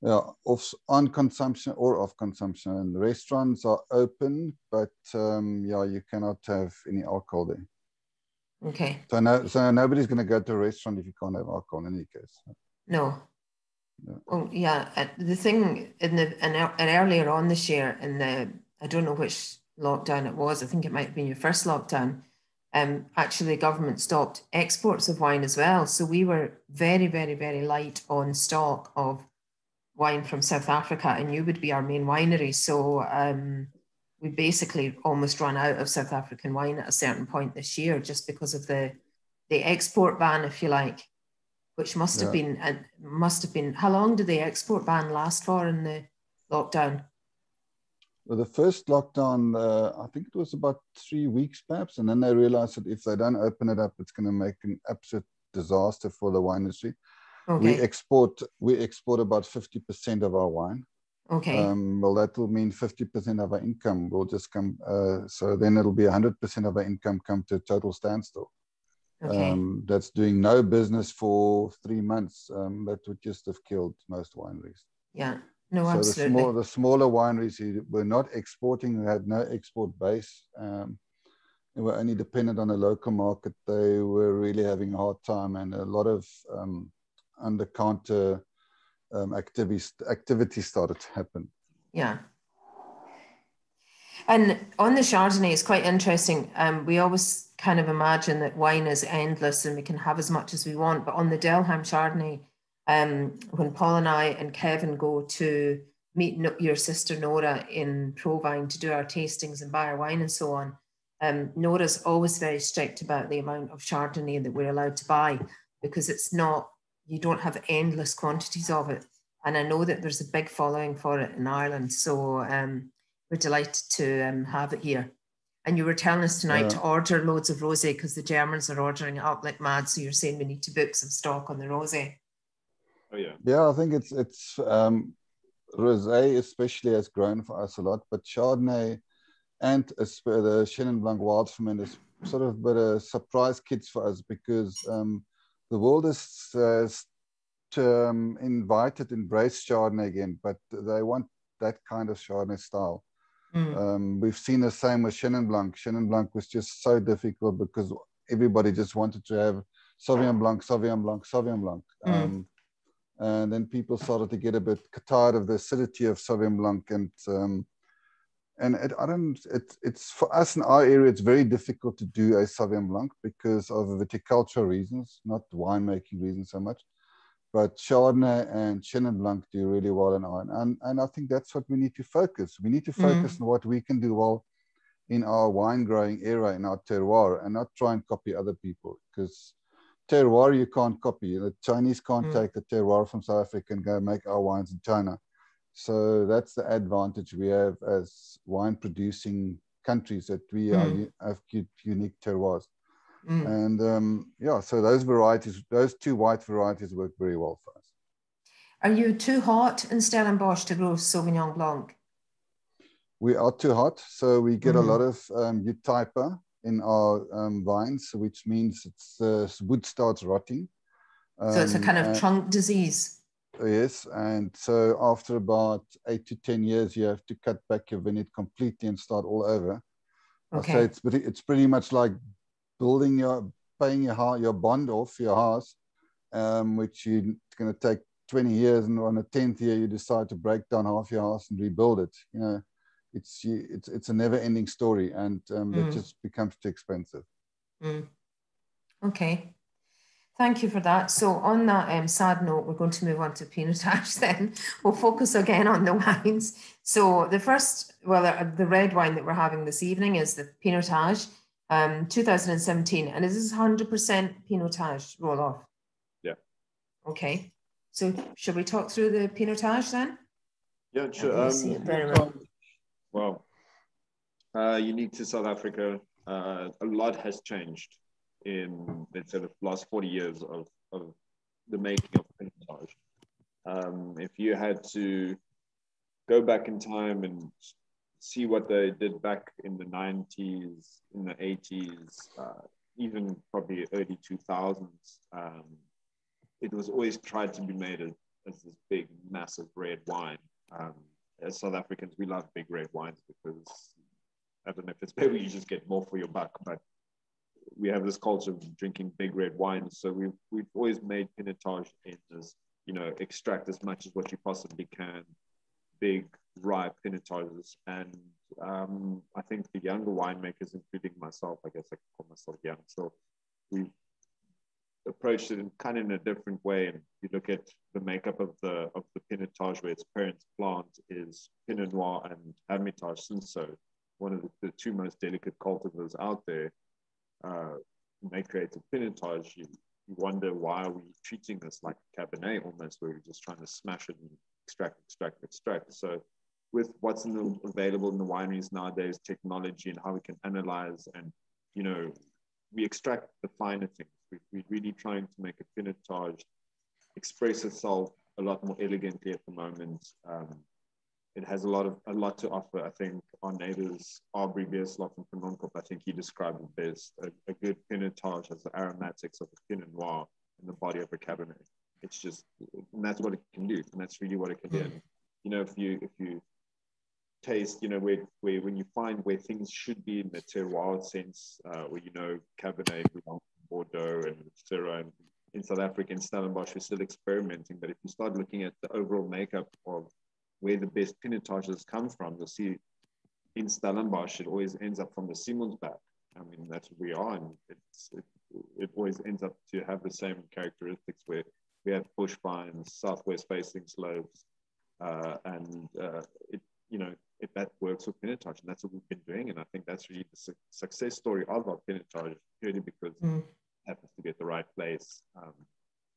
Speaker 3: yeah, off on consumption or off consumption. And restaurants are open, but um, yeah, you cannot have any alcohol there.
Speaker 1: Okay.
Speaker 3: So no, so nobody's going to go to a restaurant if you can't have alcohol in any case.
Speaker 1: No. Yeah. Oh yeah, uh, the thing in the and, and earlier on this year in the I don't know which lockdown it was. I think it might have been your first lockdown. Um, actually, the government stopped exports of wine as well. So we were very, very, very light on stock of wine from South Africa, and you would be our main winery. So um, we basically almost run out of South African wine at a certain point this year, just because of the the export ban, if you like, which must have been and must have been. How long did the export ban last for in the lockdown?
Speaker 3: Well, the first lockdown, uh, I think it was about three weeks, perhaps, and then they realized that if they don't open it up, it's going to make an absolute disaster for the wine industry. Okay. We export we export about 50% of our wine.
Speaker 1: Okay.
Speaker 3: Um, well, that will mean 50% of our income will just come. Uh, so then it'll be 100% of our income come to a total standstill. Okay. Um, that's doing no business for three months. Um, that would just have killed most wineries.
Speaker 1: Yeah. No, so absolutely.
Speaker 3: The, small, the smaller wineries who were not exporting, who had no export base, um, they were only dependent on the local market. They were really having a hard time, and a lot of um, under counter um, activities activities started to happen.
Speaker 1: Yeah. And on the Chardonnay, it's quite interesting. Um, we always kind of imagine that wine is endless and we can have as much as we want. But on the Delheim Chardonnay, um, when Paul and I and Kevin go to meet your sister Nora in ProWein to do our tastings and buy our wine and so on, um, Nora's always very strict about the amount of Chardonnay that we're allowed to buy because it's not you don't have endless quantities of it. And I know that there's a big following for it in Ireland. So um, we're delighted to um, have it here. And you were telling us tonight yeah. to order loads of rosé because the Germans are ordering it up like mad. So you're saying we need to book some stock on the rosé.
Speaker 4: Oh yeah.
Speaker 3: Yeah, I think it's it's um, rosé especially has grown for us a lot, but Chardonnay and the Chenin Blanc Wild Ferment is sort of but a surprise kids for us because um, the world is uh, um, invited, embrace Chardonnay again, but they want that kind of Chardonnay style. Mm. Um, we've seen the same with Chenin Blanc. Chenin Blanc was just so difficult because everybody just wanted to have Sauvignon Blanc, Sauvignon Blanc, Sauvignon Blanc. Mm. Um, and then people started to get a bit tired of the acidity of Sauvignon Blanc and um, and it, I don't. It, it's for us in our area. It's very difficult to do a Sauvignon Blanc because of viticultural reasons, not winemaking reasons so much. But Chardonnay and Chenin Blanc do really well in Ireland, and and I think that's what we need to focus. We need to focus mm. on what we can do well in our wine growing area in our terroir, and not try and copy other people because terroir you can't copy. The Chinese can't mm. take the terroir from South Africa and go make our wines in China so that's the advantage we have as wine producing countries that we mm. are, have unique terroirs. Mm. And um, yeah, so those varieties, those two white varieties work very well for us.
Speaker 1: Are you too hot in Stellenbosch to grow Sauvignon Blanc?
Speaker 3: We are too hot, so we get mm. a lot of um, eutypa in our um, vines, which means it's uh, wood starts rotting.
Speaker 1: so it's a kind of um, trunk disease.
Speaker 3: Yes, and so after about eight to ten years, you have to cut back your vineyard completely and start all over. Okay. So it's pretty, it's pretty much like building your paying your your bond off your house, um, which you, it's going to take twenty years, and on the tenth year, you decide to break down half your house and rebuild it. You know, it's it's it's a never ending story, and um, mm. it just becomes too expensive.
Speaker 1: Mm. Okay. Thank you for that. So on that um, sad note, we're going to move on to Pinotage then. We'll focus again on the wines. So the first, well, the, the red wine that we're having this evening is the Pinotage um, 2017. And is this 100% Pinotage Roelof?
Speaker 4: Yeah.
Speaker 1: Okay. So should we talk through the Pinotage then?
Speaker 4: Yeah, sure. Um, see it very well. Well, uh, unique to South Africa, uh, a lot has changed in let's say the last 40 years of, of the making of Pinotage. Um, if you had to go back in time and see what they did back in the 90s, in the 80s, uh, even probably early 2000s, um, it was always tried to be made as, as this big, massive red wine. Um, as South Africans, we love big red wines because I don't know if it's maybe you just get more for your buck, but we have this culture of drinking big red wines. So we've, we've always made Pinotage in this you know, extract as much as what you possibly can, big, ripe pinotages. And um, I think the younger winemakers, including myself, I guess I can call myself young, so we've approached it in kind of in a different way. And you look at the makeup of the of the pinotage, where its parent plant is Pinot Noir and Hermitage Cinsault, one of the, the, two most delicate cultivars out there. Uh, create a pinotage. You, you wonder why are we treating this like a Cabernet almost, where we're just trying to smash it and extract, extract, extract. So with what's in the, available in the wineries nowadays, technology and how we can analyze and, you know, we extract the finer things. We, we're really trying to make a pinotage express itself a lot more elegantly at the moment. Um, it has a lot of a lot to offer. I think our neighbors, Abrie Beeslaar from Kanonkop, I think he described it best. A, a good pinotage has the aromatics of a Pinot Noir in the body of a Cabernet. It's just, and that's what it can do, and that's really what it can do. And, you know, if you if you taste, you know, where, where when you find where things should be in the terroir sense, uh, where you know Cabernet belongs to Bordeaux and Syrah and in South Africa in Stellenbosch, we're still experimenting. But if you start looking at the overall makeup of where the best pinotages come from, you'll see in Stellenbosch, it always ends up from the Simonsberg. I mean, that's where we are, and it's, it, it always ends up to have the same characteristics where we have bush vines, southwest facing slopes, uh, and uh, it, you know, if that works with Pinotage, and that's what we've been doing, and I think that's really the su success story of our Pinotage, purely because mm. it happens to be at the right place. Um,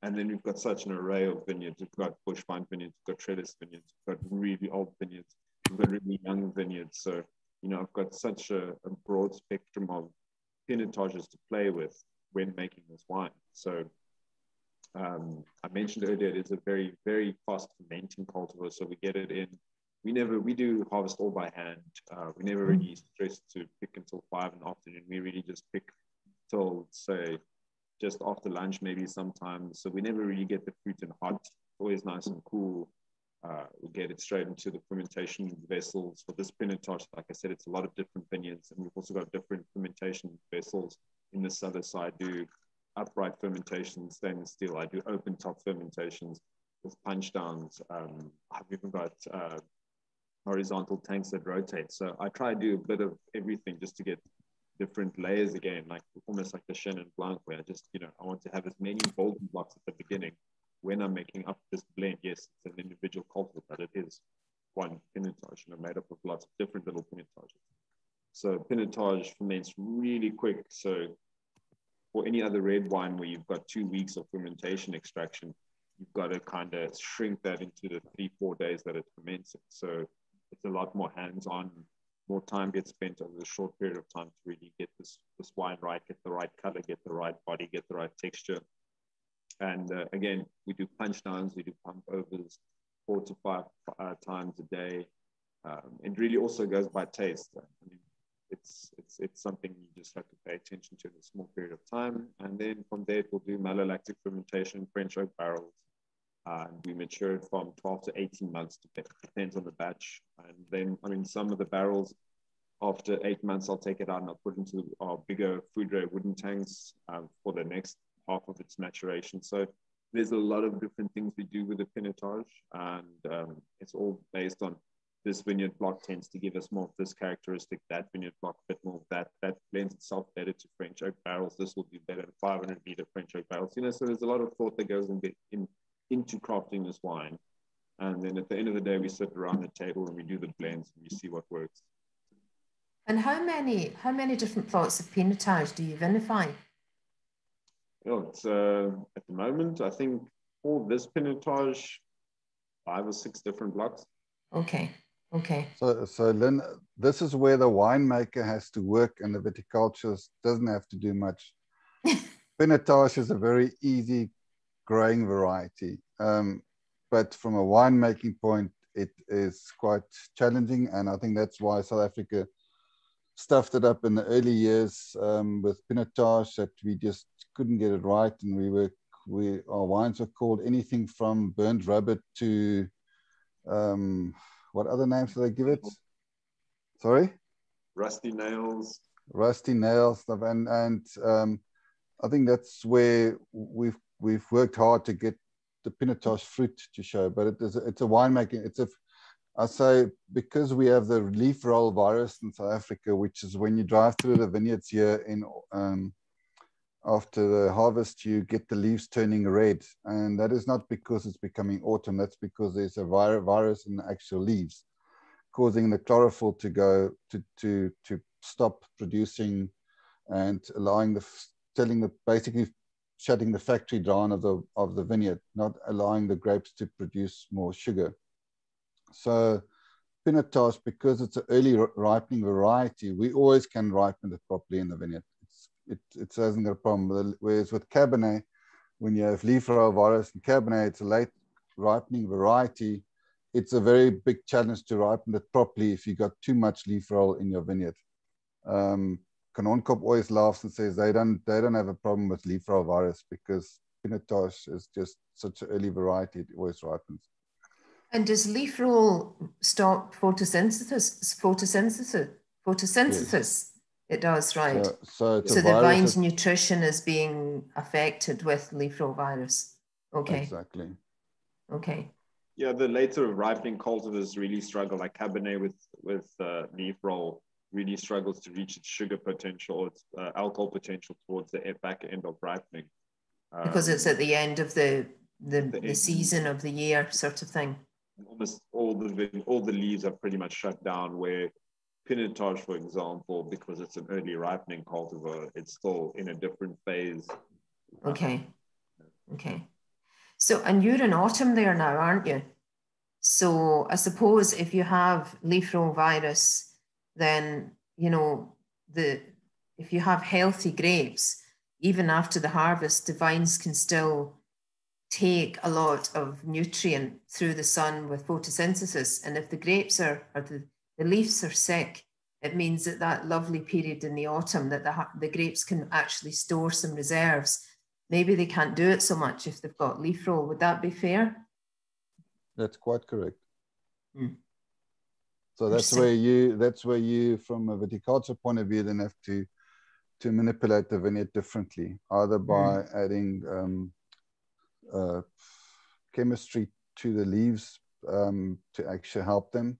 Speaker 4: and then we've got such an array of vineyards. We've got bush vine vineyards, we've got trellis vineyards, we've got really old vineyards, we've got really young vineyards. So, you know, I've got such a, a broad spectrum of pinotages to play with when making this wine. So um, I mentioned earlier, it is a very, very fast fermenting cultivar. So we get it in. We never, we do harvest all by hand. Uh, we never really stress to pick until five in the afternoon. We really just pick till say just after lunch, maybe sometimes. So we never really get the fruit in hot. always nice and cool. Uh, we get it straight into the fermentation vessels for this pinotage. Like I said, it's a lot of different vineyards, and we've also got different fermentation vessels. In this other side, do upright fermentation, stainless steel. I do open top fermentations with punch downs. Um, I've even got uh, horizontal tanks that rotate. So I try to do a bit of everything just to get different layers again, like almost like the Chenin Blanc, where I just, you know, I want to have as many building blocks at the beginning when I'm making up this blend. Yes, it's an individual culture, but it is one pinotage, you know, made up of lots of different little pinotages. So pinotage ferments really quick. So for any other red wine where you've got two weeks of fermentation extraction, you've got to kind of shrink that into the three, four days that it ferments. So it's a lot more hands-on more time gets spent over a short period of time to really get this, this wine right, get the right color, get the right body, get the right texture. And uh, again, we do punch downs, we do pump overs four to five uh, times a day. Um, it really also goes by taste. I mean, it's, it's, it's something you just have to pay attention to in a small period of time. And then from there, we'll do malolactic fermentation, French oak barrels, uh, we matured from 12 to 18 months, depends on the batch. And then, I mean, some of the barrels, after eight months, I'll take it out and I'll put into our bigger food grade wooden tanks um, for the next half of its maturation. So there's a lot of different things we do with the pinotage, and um, it's all based on this vineyard block tends to give us more of this characteristic, that vineyard block a bit more of that. That lends itself better to French oak barrels. This will be better in 500 meter French oak barrels. You know, so there's a lot of thought that goes in, in into crafting this wine. And then at the end of the day, we sit around the table and we do the blends and we see what works.
Speaker 1: And how many how many different plots of pinotage do you vinify?
Speaker 4: Well, it's uh, at the moment, I think for this pinotage, five or six different blocks.
Speaker 1: Okay. Okay.
Speaker 3: So, so Lynn, this is where the winemaker has to work, and the viticulturist doesn't have to do much. Pinotage is a very easy growing variety. Um, but from a winemaking point, it is quite challenging. And I think that's why South Africa stuffed it up in the early years um, with Pinotage that we just couldn't get it right. And we were, we, our wines were called anything from burnt rubber to, um, what other names do they give it? Sorry?
Speaker 4: Rusty nails.
Speaker 3: Rusty nails stuff. And, and um, I think that's where we've we've worked hard to get the Pinotage fruit to show, but it is it's a winemaking. It's a I say because we have the leaf roll virus in South Africa, which is when you drive through the vineyards here in um, after the harvest, you get the leaves turning red, and that is not because it's becoming autumn. That's because there's a vir virus in the actual leaves, causing the chlorophyll to go to to to stop producing, and allowing the telling the basically shutting the factory down of the of the vineyard, not allowing the grapes to produce more sugar. So Pinotage, because it's an early ripening variety, we always can ripen it properly in the vineyard. It's, it, it hasn't got a problem. Whereas with Cabernet, when you have leaf roll virus and Cabernet, it's a late ripening variety. It's a very big challenge to ripen it properly if you got too much leaf roll in your vineyard. Um, Kanonkop always laughs and says they don't they don't have a problem with leaf roll virus because Pinotage is just such an early variety, it always ripens.
Speaker 1: And does leaf roll stop photosynthesis? Photosynthesis? Photosynthesis. Yes. It does, right? So,
Speaker 3: so,
Speaker 1: so the vine's that... nutrition is being affected with leaf roll virus. Okay.
Speaker 3: Exactly.
Speaker 1: Okay.
Speaker 4: Yeah, the later ripening cultivars really struggle, like Cabernet with with uh, leaf roll really struggles to reach its sugar potential, its uh, alcohol potential towards the back end of ripening.
Speaker 1: Um, because it's at the end of the the, the, the season of the year, sort of thing
Speaker 4: almost all the all the leaves are pretty much shut down. Where Pinotage, for example, because it's an early ripening cultivar, it's still in a different phase.
Speaker 1: Okay. Okay. So, and you're in autumn there now, aren't you? So, I suppose if you have leaf roll virus, then you know the if you have healthy grapes, even after the harvest, the vines can still take a lot of nutrient through the sun with photosynthesis. And if the grapes are, or the, the leaves are sick, it means that that lovely period in the autumn that the, the grapes can actually store some reserves. Maybe they can't do it so much if they've got leaf roll. Would that be fair?
Speaker 3: That's quite correct. Mm. So that's where you that's where you, from a viticulture point of view, then have to to manipulate the vineyard differently, either by mm. adding um, uh, chemistry to the leaves um, to actually help them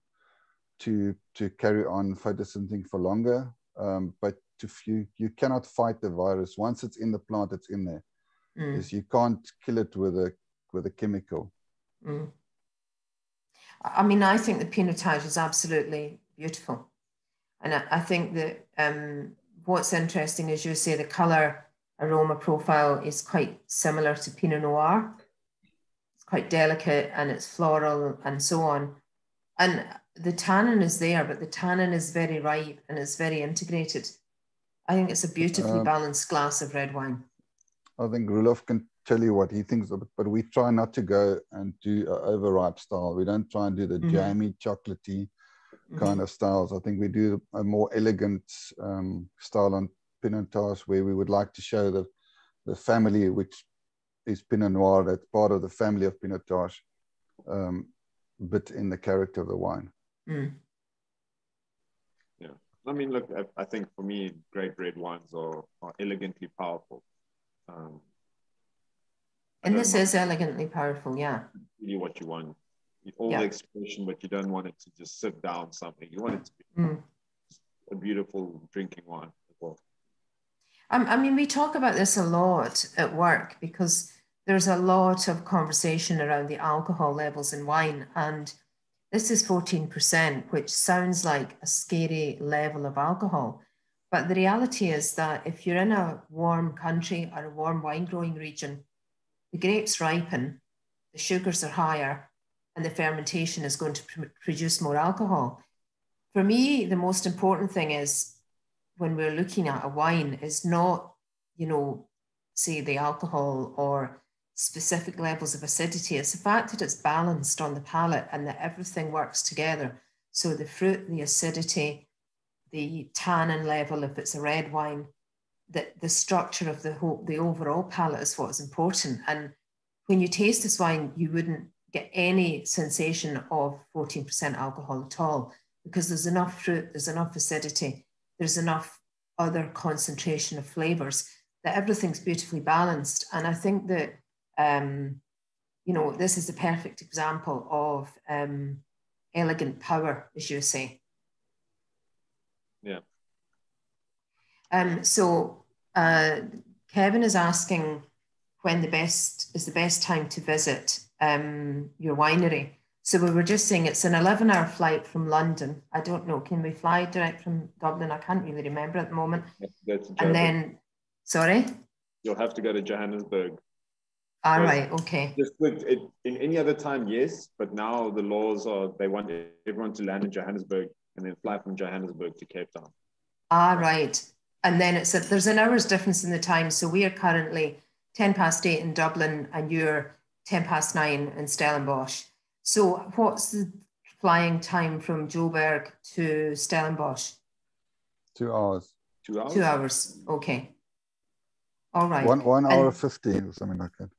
Speaker 3: to to carry on photosynthesis for longer. Um, but if you you cannot fight the virus once it's in the plant, it's in there. Mm. you can't kill it with a with a chemical.
Speaker 1: Mm. I mean, I think the Pinotage is absolutely beautiful, and I, I think that um, what's interesting is you say the color aroma profile is quite similar to Pinot Noir. It's quite delicate and it's floral and so on. And the tannin is there, but the tannin is very ripe and it's very integrated. I think it's a beautifully um, balanced glass of red wine.
Speaker 3: I think Roelof can tell you what he thinks of it, but we try not to go and do an overripe style. We don't try and do the mm-hmm. jammy, chocolatey mm-hmm. kind of styles. I think we do a more elegant um, style on Pinot Pinotage, where we would like to show the, the family, which is Pinot Noir, that's part of the family of Pinotage, um, but in the character of the wine.
Speaker 1: Mm.
Speaker 4: Yeah. I mean, look, I, I, think for me, great red wines are, are elegantly powerful. Um,
Speaker 1: and this is elegantly powerful, yeah.
Speaker 4: Really what you want. All yeah. the expression, but you don't want it to just sit down something. You want it to be mm. a beautiful drinking wine as well.
Speaker 1: Um, I mean, we talk about this a lot at work because there's a lot of conversation around the alcohol levels in wine. And this is 14%, which sounds like a scary level of alcohol. But the reality is that if you're in a warm country or a warm wine growing region, the grapes ripen, the sugars are higher, and the fermentation is going to pr produce more alcohol. For me, the most important thing is when we're looking at a wine is not, you know, say the alcohol or specific levels of acidity. It's the fact that it's balanced on the palate and that everything works together. So the fruit, the acidity, the tannin level, if it's a red wine, that the structure of the whole, the overall palate is what is important. And when you taste this wine, you wouldn't get any sensation of 14% alcohol at all because there's enough fruit, there's enough acidity, there's enough other concentration of flavors that everything's beautifully balanced. And I think that, um, you know, this is a perfect example of um, elegant power, as you say.
Speaker 4: Yeah.
Speaker 1: Um, so uh, Kevin is asking when the best is the best time to visit um, your winery. So we were just saying it's an 11 hour flight from London. I don't know. Can we fly direct from Dublin? I can't really remember at the moment. and then, sorry?
Speaker 4: You'll have to go to Johannesburg.
Speaker 1: All right. Okay.
Speaker 4: Just with it, in any other time, yes. But now the laws are they want everyone to land in Johannesburg and then fly from Johannesburg to Cape Town.
Speaker 1: All right. And then it's a, there's an hour's difference in the time. So we are currently 10 past eight in Dublin and you're 10 past nine in Stellenbosch. So what's the flying time from Joburg to Stellenbosch?
Speaker 3: Two hours.
Speaker 4: Two hours?
Speaker 1: Two hours. Okay. All right.
Speaker 3: One, one hour and, 15 or something like that.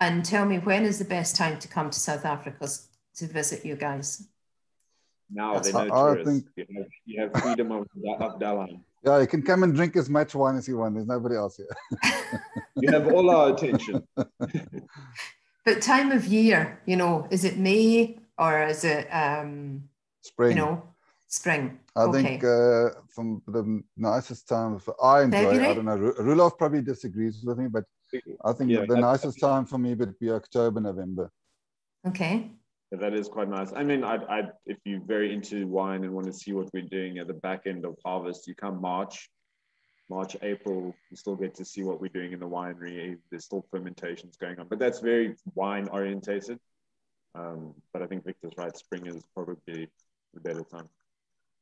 Speaker 1: And tell me, when is the best time to come to South Africa to visit you guys?
Speaker 4: Now they know I, I think you have, you have freedom of, of Delheim.
Speaker 3: Yeah, you can come and drink as much wine as you want. There's nobody else here.
Speaker 4: you have all our attention.
Speaker 1: but time of year, you know, is it May or is it um,
Speaker 3: spring?
Speaker 1: You know, spring.
Speaker 3: I okay. think uh, from the nicest time for I enjoy. February? I don't know. Roelof probably disagrees with me, but I think yeah, the nicest time for me would be October, November.
Speaker 1: Okay.
Speaker 4: Yeah, that is quite nice. I mean, I, I, if you're very into wine and want to see what we're doing at the back end of harvest, you come March, March, April, you still get to see what we're doing in the winery. There's still fermentations going on, but that's very wine orientated. Um, but I think Victor's right. Spring is probably the better time.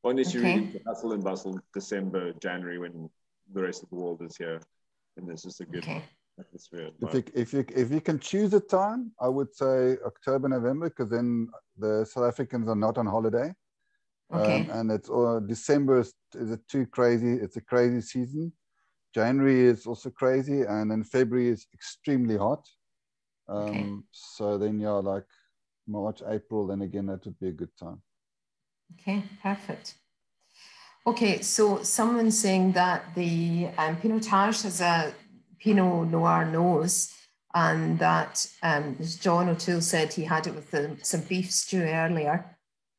Speaker 4: Unless okay. you really hustle and bustle December, January when the rest of the world is here, and this is a good okay. Atmosphere.
Speaker 3: If you, if you if you can choose a time, I would say October, November, because then the South Africans are not on holiday.
Speaker 1: Okay. Um,
Speaker 3: and it's uh, December is, is it too crazy? It's a crazy season. January is also crazy, and then February is extremely hot. Um, okay. So then, yeah, like March, April, then again, that would be a good time.
Speaker 1: Okay, perfect. Okay, so someone's saying that the um, Pinotage has a Pinot Noir nose, and that, um, as John O'Toole said, he had it with the, some beef stew earlier.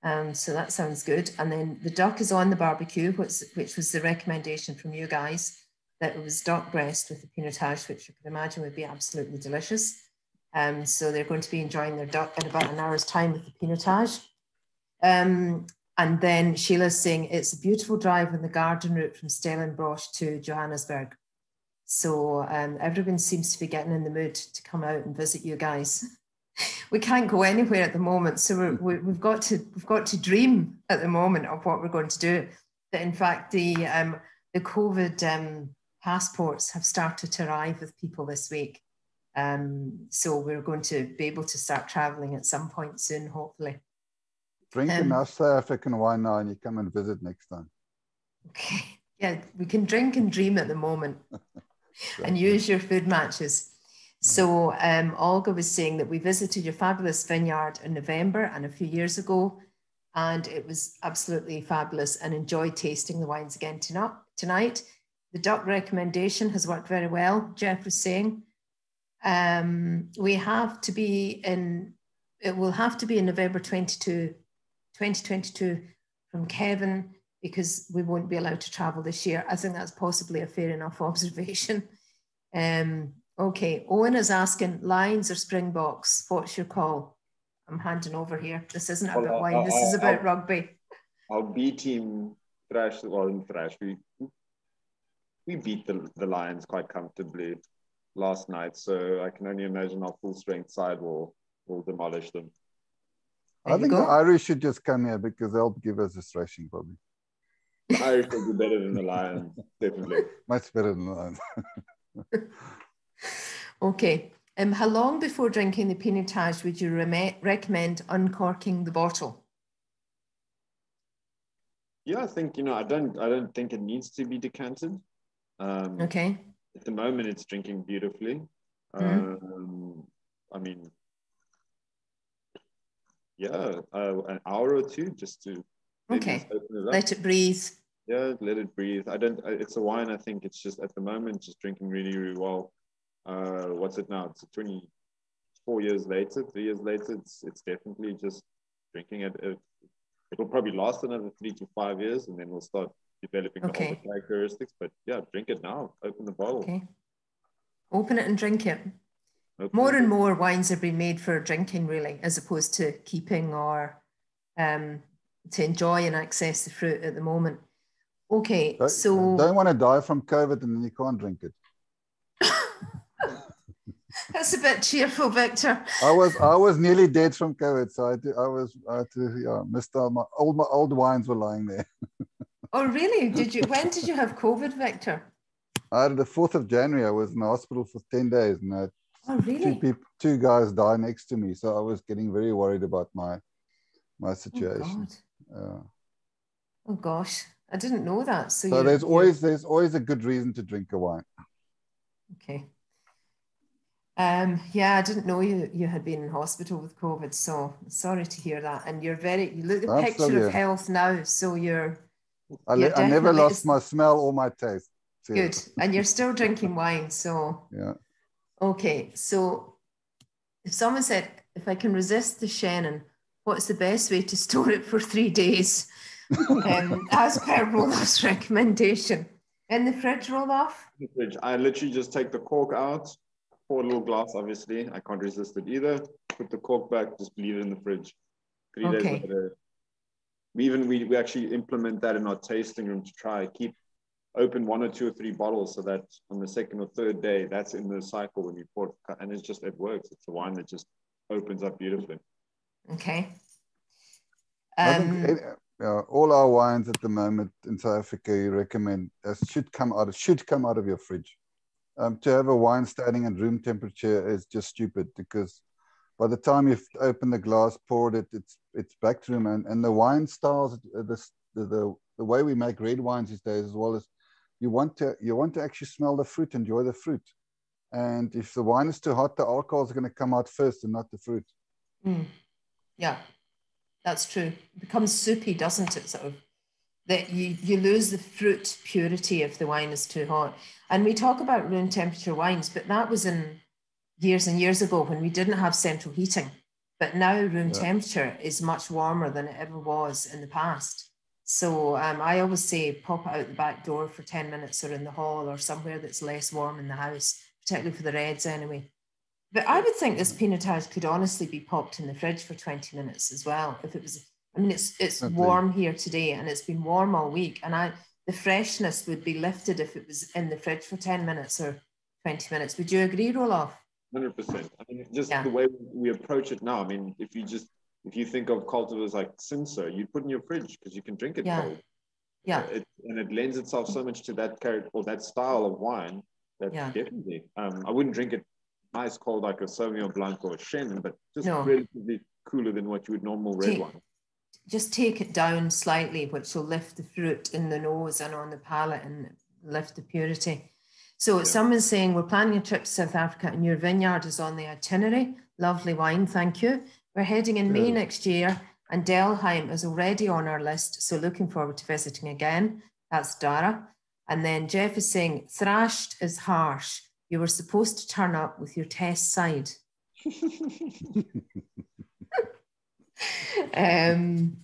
Speaker 1: Um, so that sounds good. And then the duck is on the barbecue, which, which was the recommendation from you guys, that it was duck breast with the Pinotage, which you can imagine would be absolutely delicious. Um, so they're going to be enjoying their duck in about an hour's time with the Pinotage. Um, and then Sheila's saying it's a beautiful drive on the garden route from Stellenbosch to Johannesburg. So um, everyone seems to be getting in the mood to come out and visit you guys. We can't go anywhere at the moment, so we're, we, have got to we've got to dream at the moment of what we're going to do. That in fact the um, the COVID um, passports have started to arrive with people this week, um, so we're going to be able to start traveling at some point soon, hopefully.
Speaker 3: Drink um, enough South African wine now and you come and visit next time.
Speaker 1: Okay. Yeah, we can drink and dream at the moment and use your food matches. So um, Olga was saying that we visited your fabulous vineyard in November and a few years ago, and it was absolutely fabulous and enjoyed tasting the wines again tonight. The duck recommendation has worked very well, Jeff was saying. Um, we have to be in, it will have to be in November 22 2022 from Kevin because we won't be allowed to travel this year. I think that's possibly a fair enough observation. Um, okay, Owen is asking Lions or Springboks. What's your call? I'm handing over here. This isn't well, about wine. This is about I'll, rugby.
Speaker 4: Our B team thrashed well in thrash. We we beat the, the Lions quite comfortably last night. So I can only imagine our full strength side will will demolish them.
Speaker 3: I think the Irish should just come here because they'll give us a thrashing probably.
Speaker 4: The Irish will be better than the Lions, definitely.
Speaker 3: Much better than the Lions.
Speaker 1: okay. Um, how long before drinking the Pinotage would you re recommend uncorking the bottle?
Speaker 4: Yeah, I think you know I don't I don't think it needs to be decanted. Um,
Speaker 1: okay.
Speaker 4: At the moment, it's drinking beautifully. Mm um, I mean, yeah, uh, an hour or two just to
Speaker 1: okay it let it breathe.
Speaker 4: Yeah, let it breathe. I don't. It's a wine. I think it's just at the moment just drinking really, really well. Uh, what's it now? It's 24 years later, three years later, it's it's definitely just drinking it. it it'll probably last another three to five years, and then we'll start developing okay. all the characteristics. But yeah, drink it now. Open the bottle.
Speaker 1: Okay. Open it and drink it. Open more it. and more wines are being made for drinking, really, as opposed to keeping or um, to enjoy and access the fruit at the moment. Okay,
Speaker 3: don't,
Speaker 1: so
Speaker 3: don't want to die from COVID and then you can't drink it.
Speaker 1: That's a bit cheerful, Victor.
Speaker 3: I was I was nearly dead from COVID, so I did, I was I had to, yeah missed out. My old my old wines were lying there.
Speaker 1: oh really? Did you? When did you have COVID, Victor?
Speaker 3: I had the fourth of January. I was in the hospital for ten days, and I
Speaker 1: oh really?
Speaker 3: Two people, two guys died next to me, so I was getting very worried about my my oh, situation.
Speaker 1: Oh, oh gosh, I didn't know that. So,
Speaker 3: so there's always there's always a good reason to drink a wine.
Speaker 1: Okay. Um, yeah, I didn't know you you had been in hospital with COVID, so sorry to hear that. And you're very you look the Absolutely. picture of health now, so you're.
Speaker 3: I, you're I never lost my smell or my taste.
Speaker 1: Good, and you're still drinking wine, so.
Speaker 3: Yeah.
Speaker 1: Okay, so if someone said, if I can resist the Chenin, what's the best way to store it for three days? um, as per Roelof's recommendation. In the fridge, Roelof?
Speaker 4: The fridge. I literally just take the cork out, pour a little glass, obviously. I can't resist it either. Put the cork back, just leave it in the fridge. Three okay. days later. We even we, we actually implement that in our tasting room to try keep open one or two or three bottles so that on the second or third day that's in the cycle when you pour it and it's just it works. It's a wine that just opens up beautifully.
Speaker 1: Okay.
Speaker 3: Um, uh, all our wines at the moment in South Africa, you recommend uh, should come out of, should come out of your fridge um, to have a wine standing at room temperature is just stupid because by the time you've opened the glass, poured it, it's it's back to room. And, and the wine styles, uh, the, the, the way we make red wines these days, as well as you want to you want to actually smell the fruit, enjoy the fruit. And if the wine is too hot, the alcohol is going to come out first and not the fruit.
Speaker 1: Mm. Yeah, that's true. It becomes soupy, doesn't it? Sort of that you, you lose the fruit purity if the wine is too hot. And we talk about room temperature wines, but that was in years and years ago when we didn't have central heating. But now room yeah. temperature is much warmer than it ever was in the past. So um, I always say pop out the back door for 10 minutes or in the hall or somewhere that's less warm in the house, particularly for the reds anyway. But I would think this pinotage could honestly be popped in the fridge for 20 minutes as well if it was I mean, it's it's okay. warm here today, and it's been warm all week, and I the freshness would be lifted if it was in the fridge for ten minutes or twenty minutes. Would you agree, Roelof?
Speaker 4: Hundred percent. I mean, just yeah. the way we approach it now. I mean, if you just if you think of cultivars like Cinsault, you put in your fridge because you can drink it
Speaker 1: yeah.
Speaker 4: cold.
Speaker 1: Yeah.
Speaker 4: It, and it lends itself so much to that character or that style of wine that yeah. definitely. Um, I wouldn't drink it nice cold like a Sauvignon Blanc or a Chenin, but just no. relatively cooler than what you would normal red wine
Speaker 1: just take it down slightly, which will lift the fruit in the nose and on the palate and lift the purity. So yeah. someone's saying we're planning a trip to South Africa and your vineyard is on the itinerary. Lovely wine, thank you. We're heading in May next year and Delheim is already on our list. So looking forward to visiting again. That's Dara. And then Jeff is saying thrashed is harsh. You were supposed to turn up with your test side. um,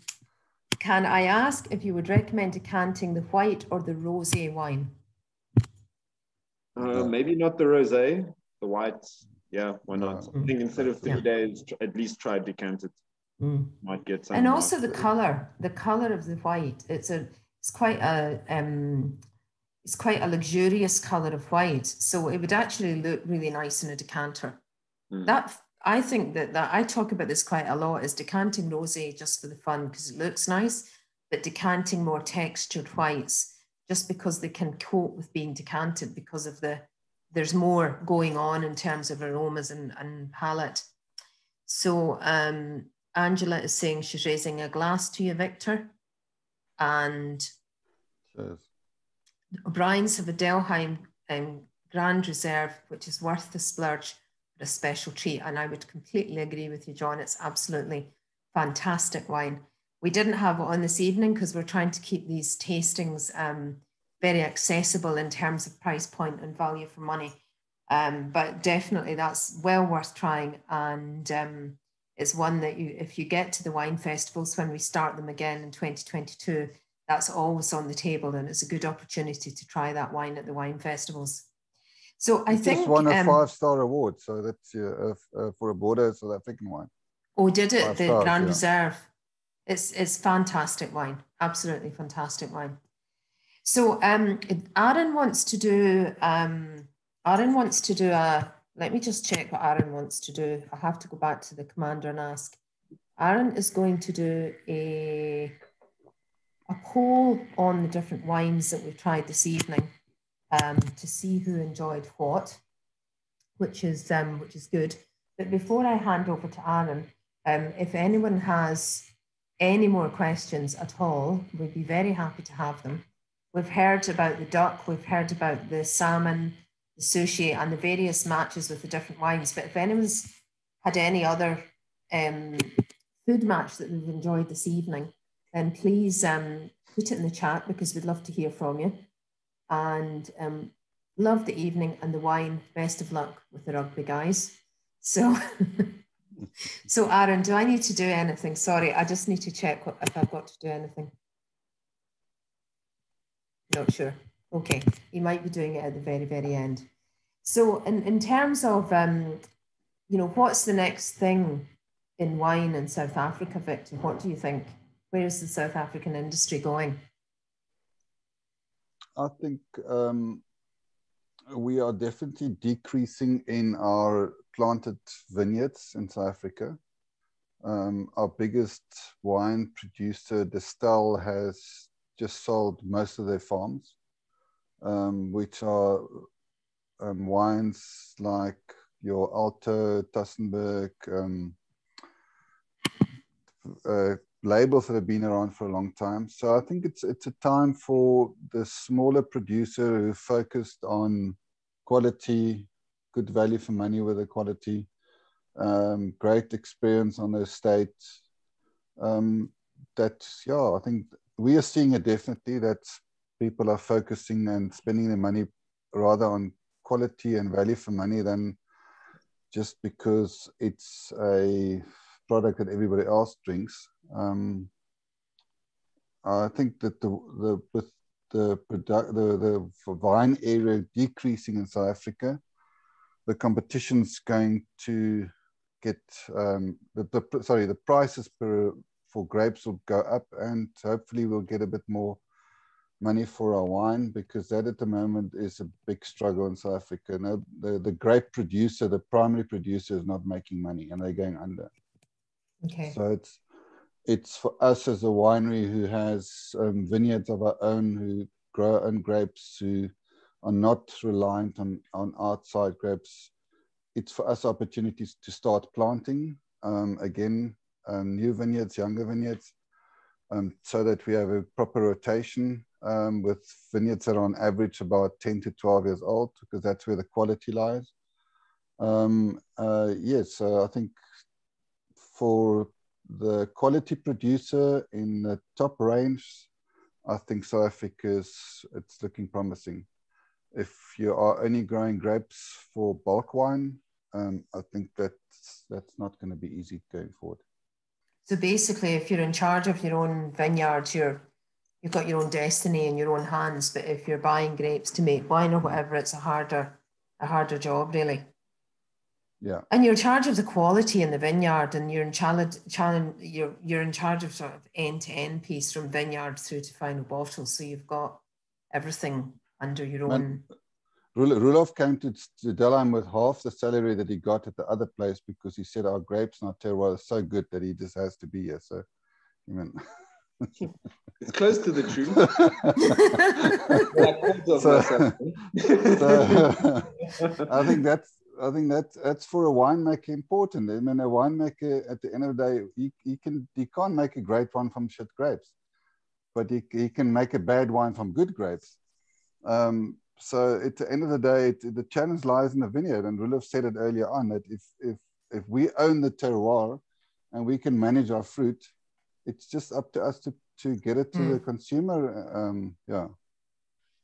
Speaker 1: can I ask if you would recommend decanting the white or the rosé wine?
Speaker 4: Uh, maybe not the rosé, the white. Yeah, why not? Mm. I think instead of three yeah. days, at least try decant it. Mm. Might get some.
Speaker 1: And also the color, the color of the white. It's a, it's quite a, um, it's quite a luxurious color of white. So it would actually look really nice in a decanter. Mm. That I think that, that I talk about this quite a lot is decanting rosé just for the fun because it looks nice, but decanting more textured whites just because they can cope with being decanted because of the there's more going on in terms of aromas and, and palate. So um, Angela is saying she's raising a glass to you, Victor. And Cheers. O'Brien's have a Delheim um, Grand Reserve, which is worth the splurge for a special treat. And I would completely agree with you, John. It's absolutely fantastic wine. We didn't have it on this evening because we're trying to keep these tastings um, very accessible in terms of price point and value for money. Um, but definitely that's well worth trying. And um, it's one that you, if you get to the wine festivals when we start them again in 2022, that's always on the table and it's a good opportunity to try that wine at the wine festivals. So I
Speaker 3: it
Speaker 1: think
Speaker 3: won a
Speaker 1: um,
Speaker 3: five star award, so that's uh, uh, for a Bordeaux South African wine.
Speaker 1: Oh, did it?
Speaker 3: Five
Speaker 1: the
Speaker 3: stars,
Speaker 1: Grand
Speaker 3: yeah.
Speaker 1: Reserve. It's it's fantastic wine. Absolutely fantastic wine. So um Aaron wants to do um Aaron wants to do a let me just check what Aaron wants to do. I have to go back to the commander and ask. Aaron is going to do a a poll on the different wines that we've tried this evening um, to see who enjoyed what, which is um, which is good. But before I hand over to Aaron, um, if anyone has any more questions at all, we'd be very happy to have them. We've heard about the duck, we've heard about the salmon, the sushi, and the various matches with the different wines. But if anyone's had any other um, food match that we've enjoyed this evening, then please um, put it in the chat because we'd love to hear from you. And um, love the evening and the wine. Best of luck with the rugby guys. So, so Aaron, do I need to do anything? Sorry, I just need to check what, if I've got to do anything. Not sure. Okay, you might be doing it at the very, very end. So, in, in terms of, um, you know, what's the next thing in wine in South Africa, Victor? What do you think? Where is the South African industry going?
Speaker 3: I think um, we are definitely decreasing in our planted vineyards in South Africa. Um, our biggest wine producer, Distell, has just sold most of their farms, um, which are um, wines like your Alto, Tassenberg, um, uh, labels that have been around for a long time. So I think it's it's a time for the smaller producer who focused on quality, good value for money with the quality, um, great experience on the estate. Um, that yeah, I think we are seeing it definitely that people are focusing and spending their money rather on quality and value for money than just because it's a product that everybody else drinks. Um, I think that the the with the product the the vine area decreasing in South Africa, the competition's going to get um, the, the sorry the prices per for grapes will go up and hopefully we'll get a bit more money for our wine because that at the moment is a big struggle in South Africa. No, the, the grape producer, the primary producer is not making money and they're going under.
Speaker 1: Okay.
Speaker 3: So it's it's for us as a winery who has um, vineyards of our own, who grow our own grapes, who are not reliant on, on outside grapes. It's for us opportunities to start planting um, again, um, new vineyards, younger vineyards, um, so that we have a proper rotation um, with vineyards that are on average about 10 to 12 years old, because that's where the quality lies. Um, uh, yes, so I think for the quality producer in the top range, I think South Africa is it's looking promising. If you are only growing grapes for bulk wine, um, I think that's that's not going to be easy going forward.
Speaker 1: So basically, if you're in charge of your own vineyards, you're you've got your own destiny in your own hands. But if you're buying grapes to make wine or whatever, it's a harder a harder job, really.
Speaker 3: Yeah.
Speaker 1: And you're in charge of the quality in the vineyard, and you're in challenge, challenge you're you're in charge of sort of end to end piece from vineyard through to final bottle. So you've got everything under your own.
Speaker 3: Man, Roelof came to, to Delheim with half the salary that he got at the other place because he said our grapes not terrible, so good that he just has to be here. So, I mean,
Speaker 4: It's close to the truth.
Speaker 3: so, so I think that's I think that that's for a winemaker important. I mean, a winemaker at the end of the day, he, he can he can't make a great wine from shit grapes, but he, he can make a bad wine from good grapes. Um, so at the end of the day, it, the challenge lies in the vineyard. And Roelof said it earlier on that if if if we own the terroir and we can manage our fruit, it's just up to us to to get it to mm. the consumer. Um, yeah.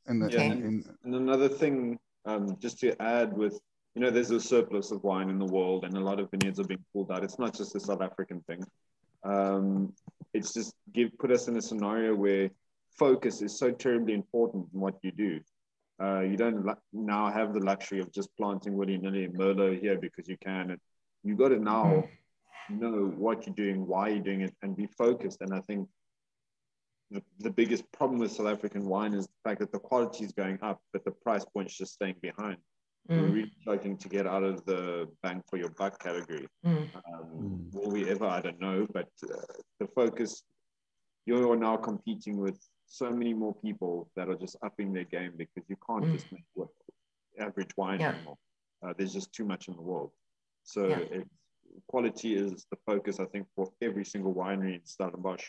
Speaker 4: And, the, yeah, in, in, and another thing, um, just to add with you know, there's a surplus of wine in the world, and a lot of vineyards are being pulled out. It's not just a South African thing. Um, it's just give put us in a scenario where focus is so terribly important in what you do. Uh, you don't now have the luxury of just planting willy nilly Merlot here because you can. And you got to now mm. know what you're doing, why you're doing it, and be focused. And I think the, the biggest problem with South African wine is the fact that the quality is going up, but the price point's just staying behind. Mm. We're really struggling to get out of the bang for your buck category. Mm. Um, mm. Will we ever? I don't know. But uh, the focus, you're now competing with so many more people that are just upping their game because you can't mm. just make what average wine yeah. anymore. Uh, there's just too much in the world. So yeah. quality is the focus, I think, for every single winery in Stellenbosch.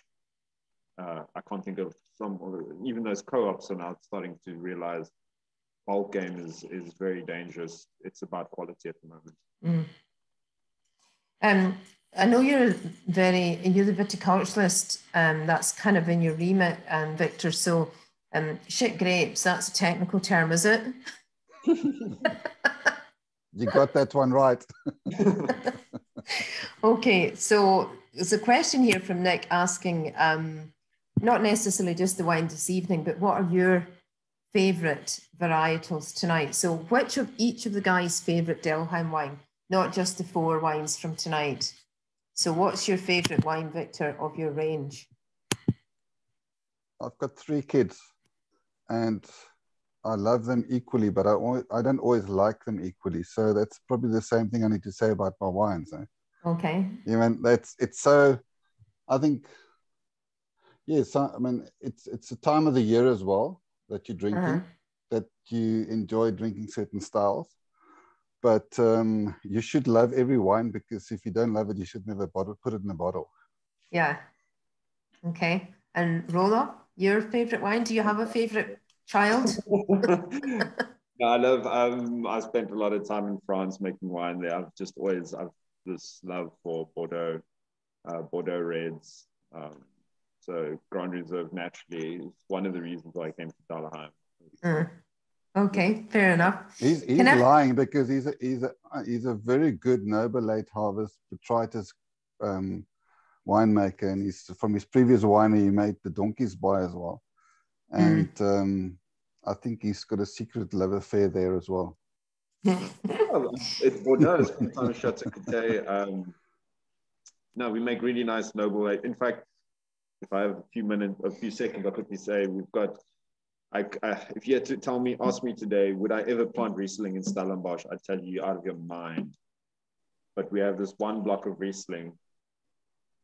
Speaker 4: Uh, I can't think of some, even those co-ops are now starting to realize bulk game is is very dangerous. It's about quality at the moment.
Speaker 1: Mm. Um, I know you're very you're the viticulturalist, and um, that's kind of in your remit, um, Victor. So, um, shit grapes. That's a technical term, is it?
Speaker 3: you got that one right.
Speaker 1: okay, so there's a question here from Nick asking, um, not necessarily just the wine this evening, but what are your favourite varietals tonight? So, which of each of the guys' favourite Delheim wine? Not just the four wines from tonight. So, what's your favourite wine, Victor, of your range?
Speaker 3: I've got three kids, and I love them equally, but I, I don't always like them equally. So that's probably the same thing I need to say about my wines. Eh?
Speaker 1: Okay.
Speaker 3: You mean that's it's so. I think. Yes, I mean it's it's a time of the year as well that you're drinking, uh-huh. that you enjoy drinking certain styles. But um, you should love every wine because if you don't love it, you should never bottle, put it in a bottle.
Speaker 1: Yeah. Okay. And Rolo, your favorite wine? Do you have a favorite child?
Speaker 4: I love. Um, I spent a lot of time in France making wine there. I've just always I've this love for Bordeaux, uh, Bordeaux reds. Um, so Grand Reserve naturally is one of the reasons why I came to Delheim.
Speaker 1: Mm. Okay, fair enough.
Speaker 3: He's, he's lying because he's a, he's a he's a very good noble late harvest botrytis um, winemaker, and he's from his previous winery he made the donkeys by as well, mm. and mm. um, I think he's got a secret love affair there as well.
Speaker 4: well it's Bordeaux, sometimes Um, no, we make really nice noble. In fact, if I have a few minutes, a few seconds, I'll quickly say we've got. I, I, if you had to tell me, ask me today, would I ever plant Riesling in Stellenbosch? I'd tell you out of your mind. But we have this one block of Riesling.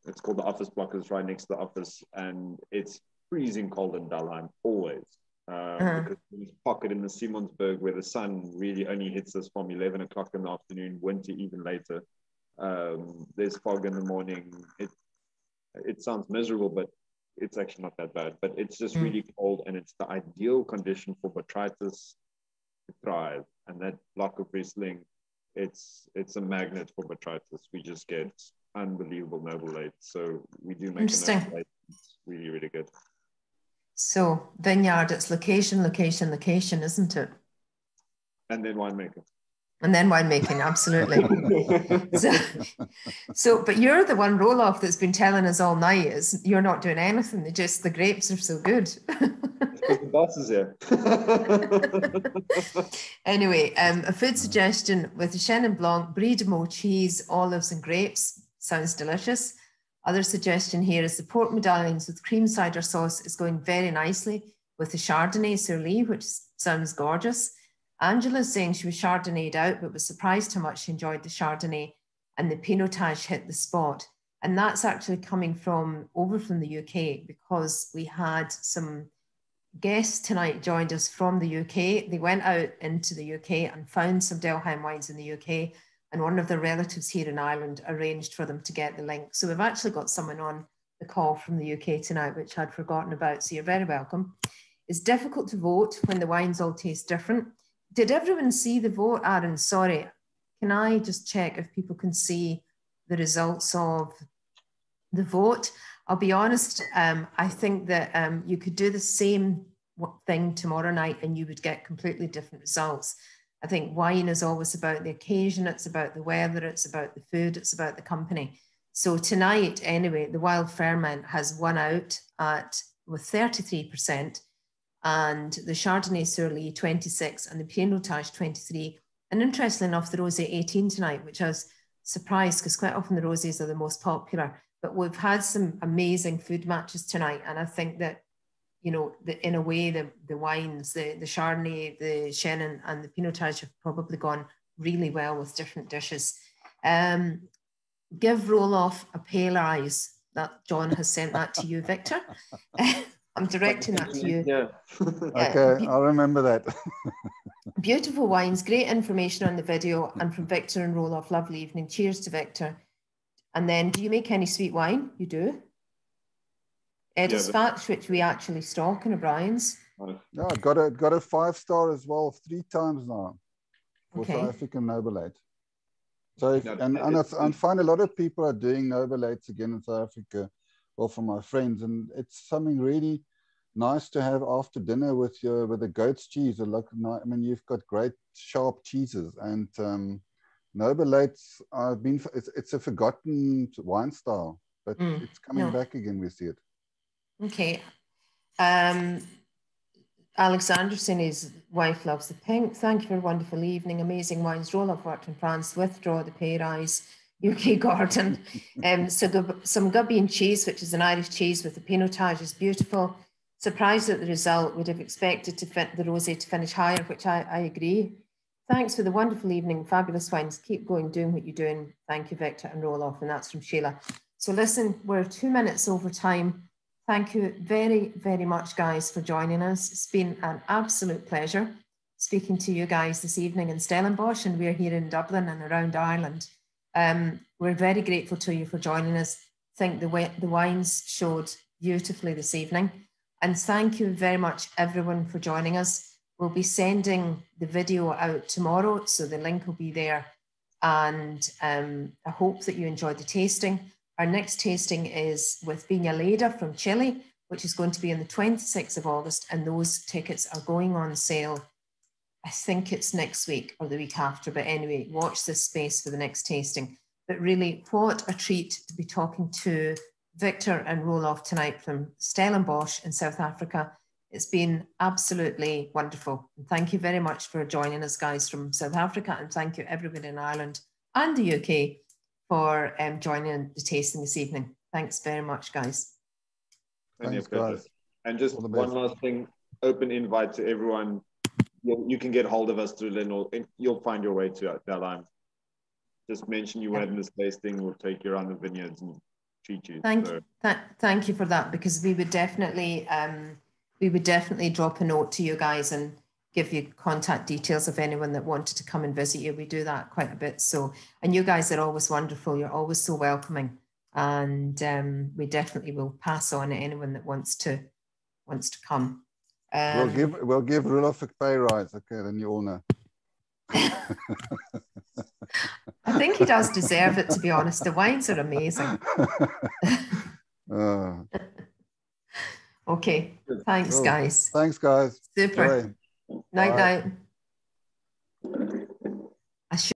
Speaker 4: It's called the office block. It's right next to the office, and it's freezing cold in Delheim always. Um, uh-huh. Because this pocket in the Simonsberg where the sun really only hits us from 11 o'clock in the afternoon, winter even later. Um, there's fog in the morning. It, it sounds miserable, but it's actually not that bad. But it's just mm. really cold, and it's the ideal condition for botrytis to thrive. And that block of Riesling, it's it's a magnet for botrytis. We just get unbelievable noble late. So we do make
Speaker 1: Interesting.
Speaker 4: a late. It's really really good.
Speaker 1: So vineyard, it's location, location, location, isn't it?
Speaker 4: And then winemaker
Speaker 1: and then winemaking, absolutely. so, so, but you're the one Roelof that's been telling us all night is you're not doing anything. They just the grapes are so good.
Speaker 4: the boss is here.
Speaker 1: anyway, um, a food suggestion with the Chenin Blanc, Brie de Meaux cheese, olives, and grapes sounds delicious. Other suggestion here is the pork medallions with cream cider sauce is going very nicely with the Chardonnay sur lie, which sounds gorgeous. Angela's saying she was Chardonnayed out, but was surprised how much she enjoyed the Chardonnay and the Pinotage hit the spot. And that's actually coming from over from the UK because we had some guests tonight joined us from the UK. They went out into the UK and found some Delheim wines in the UK. And one of their relatives here in Ireland arranged for them to get the link. So we've actually got someone on the call from the UK tonight, which I'd forgotten about. So you're very welcome. It's difficult to vote when the wines all taste different did everyone see the vote, Aaron? Sorry, can I just check if people can see the results of the vote? I'll be honest, um, I think that um, you could do the same thing tomorrow night and you would get completely different results. I think wine is always about the occasion, it's about the weather, it's about the food, it's about the company. So tonight, anyway, the Wild Ferment has won out at with 33%, and the Chardonnay Sur Lie 26, and the Pinotage 23. And interestingly enough, the Rosé 18 tonight, which I was surprised because quite often the roses are the most popular. But we've had some amazing food matches tonight, and I think that you know, the, in a way, the, the wines, the, the Chardonnay, the Chenin, and the Pinotage have probably gone really well with different dishes. Um, give Roelof a pale eyes. That John has sent that to you, Victor. I'm directing that to you.
Speaker 4: Yeah.
Speaker 3: okay, I'll remember that.
Speaker 1: beautiful wines, great information on the video, and from Victor and Roelof. Lovely evening. Cheers to Victor. And then, do you make any sweet wine? You do. Ed's yeah, which we actually stock in O'Brien's.
Speaker 3: Yeah, got a got a five star as well three times now for okay. South African Noble Late. So if, and and I, find a lot of people are doing Noble Lates again in South Africa, well from my friends, and it's something really nice to have after dinner with your with the goat's cheese. I mean, you've got great sharp cheeses and um, Eights. I've been it's, it's a forgotten wine style, but mm, it's coming back again. We see it.
Speaker 1: Okay. Um, Alexanderson, his wife loves the pink. Thank you for a wonderful evening. Amazing wines. Roelof worked in France. Withdraw the pay rise. UK Gordon. Um, so some Gubbeen cheese, which is an Irish cheese with the pinotage, is beautiful. Surprised at the result. Would have expected to fit the rosé to finish higher, which I, I agree. Thanks for the wonderful evening. Fabulous wines. Keep going, doing what you're doing. Thank you, Victor and Roelof. And that's from Sheila. So listen, we're two minutes over time. Thank you very, very much, guys, for joining us. It's been an absolute pleasure speaking to you guys this evening in Stellenbosch, and we're here in Dublin and around Ireland. Um, we're very grateful to you for joining us. I think the, the wines showed beautifully this evening. And thank you very much, everyone, for joining us. We'll be sending the video out tomorrow, so the link will be there. And um, I hope that you enjoyed the tasting. Our next tasting is with Viña Leyda from Chile, which is going to be on the 26th of August, and those tickets are going on sale. I think it's next week or the week after, but anyway, watch this space for the next tasting. But really, what a treat to be talking to Victor and Roelof tonight from Stellenbosch in South Africa. It's been absolutely wonderful. And thank you very much for joining us, guys, from South Africa. And thank you, everybody in Ireland and the UK for um, joining the tasting this evening. Thanks very much, guys.
Speaker 3: Thanks, guys.
Speaker 4: And just one last thing, open invite to everyone. You'll, you can get hold of us through Lynne, or you'll find your way to Delheim. Just mention you went in this tasting, we'll take you around the vineyards and treat you.
Speaker 1: Thank, so. th thank you for that, because we would definitely, um, we would definitely drop a note to you guys and give you contact details of anyone that wanted to come and visit you. We do that quite a bit. So, and you guys are always wonderful. You're always so welcoming, and um, we definitely will pass on anyone that wants to wants to come.
Speaker 3: Um, we'll give we'll give Roelof a pay rise. Okay, then you all know.
Speaker 1: I think he does deserve it. To be honest, the wines are amazing. uh. okay, thanks, guys.
Speaker 3: Thanks, guys.
Speaker 1: Super. Night, night.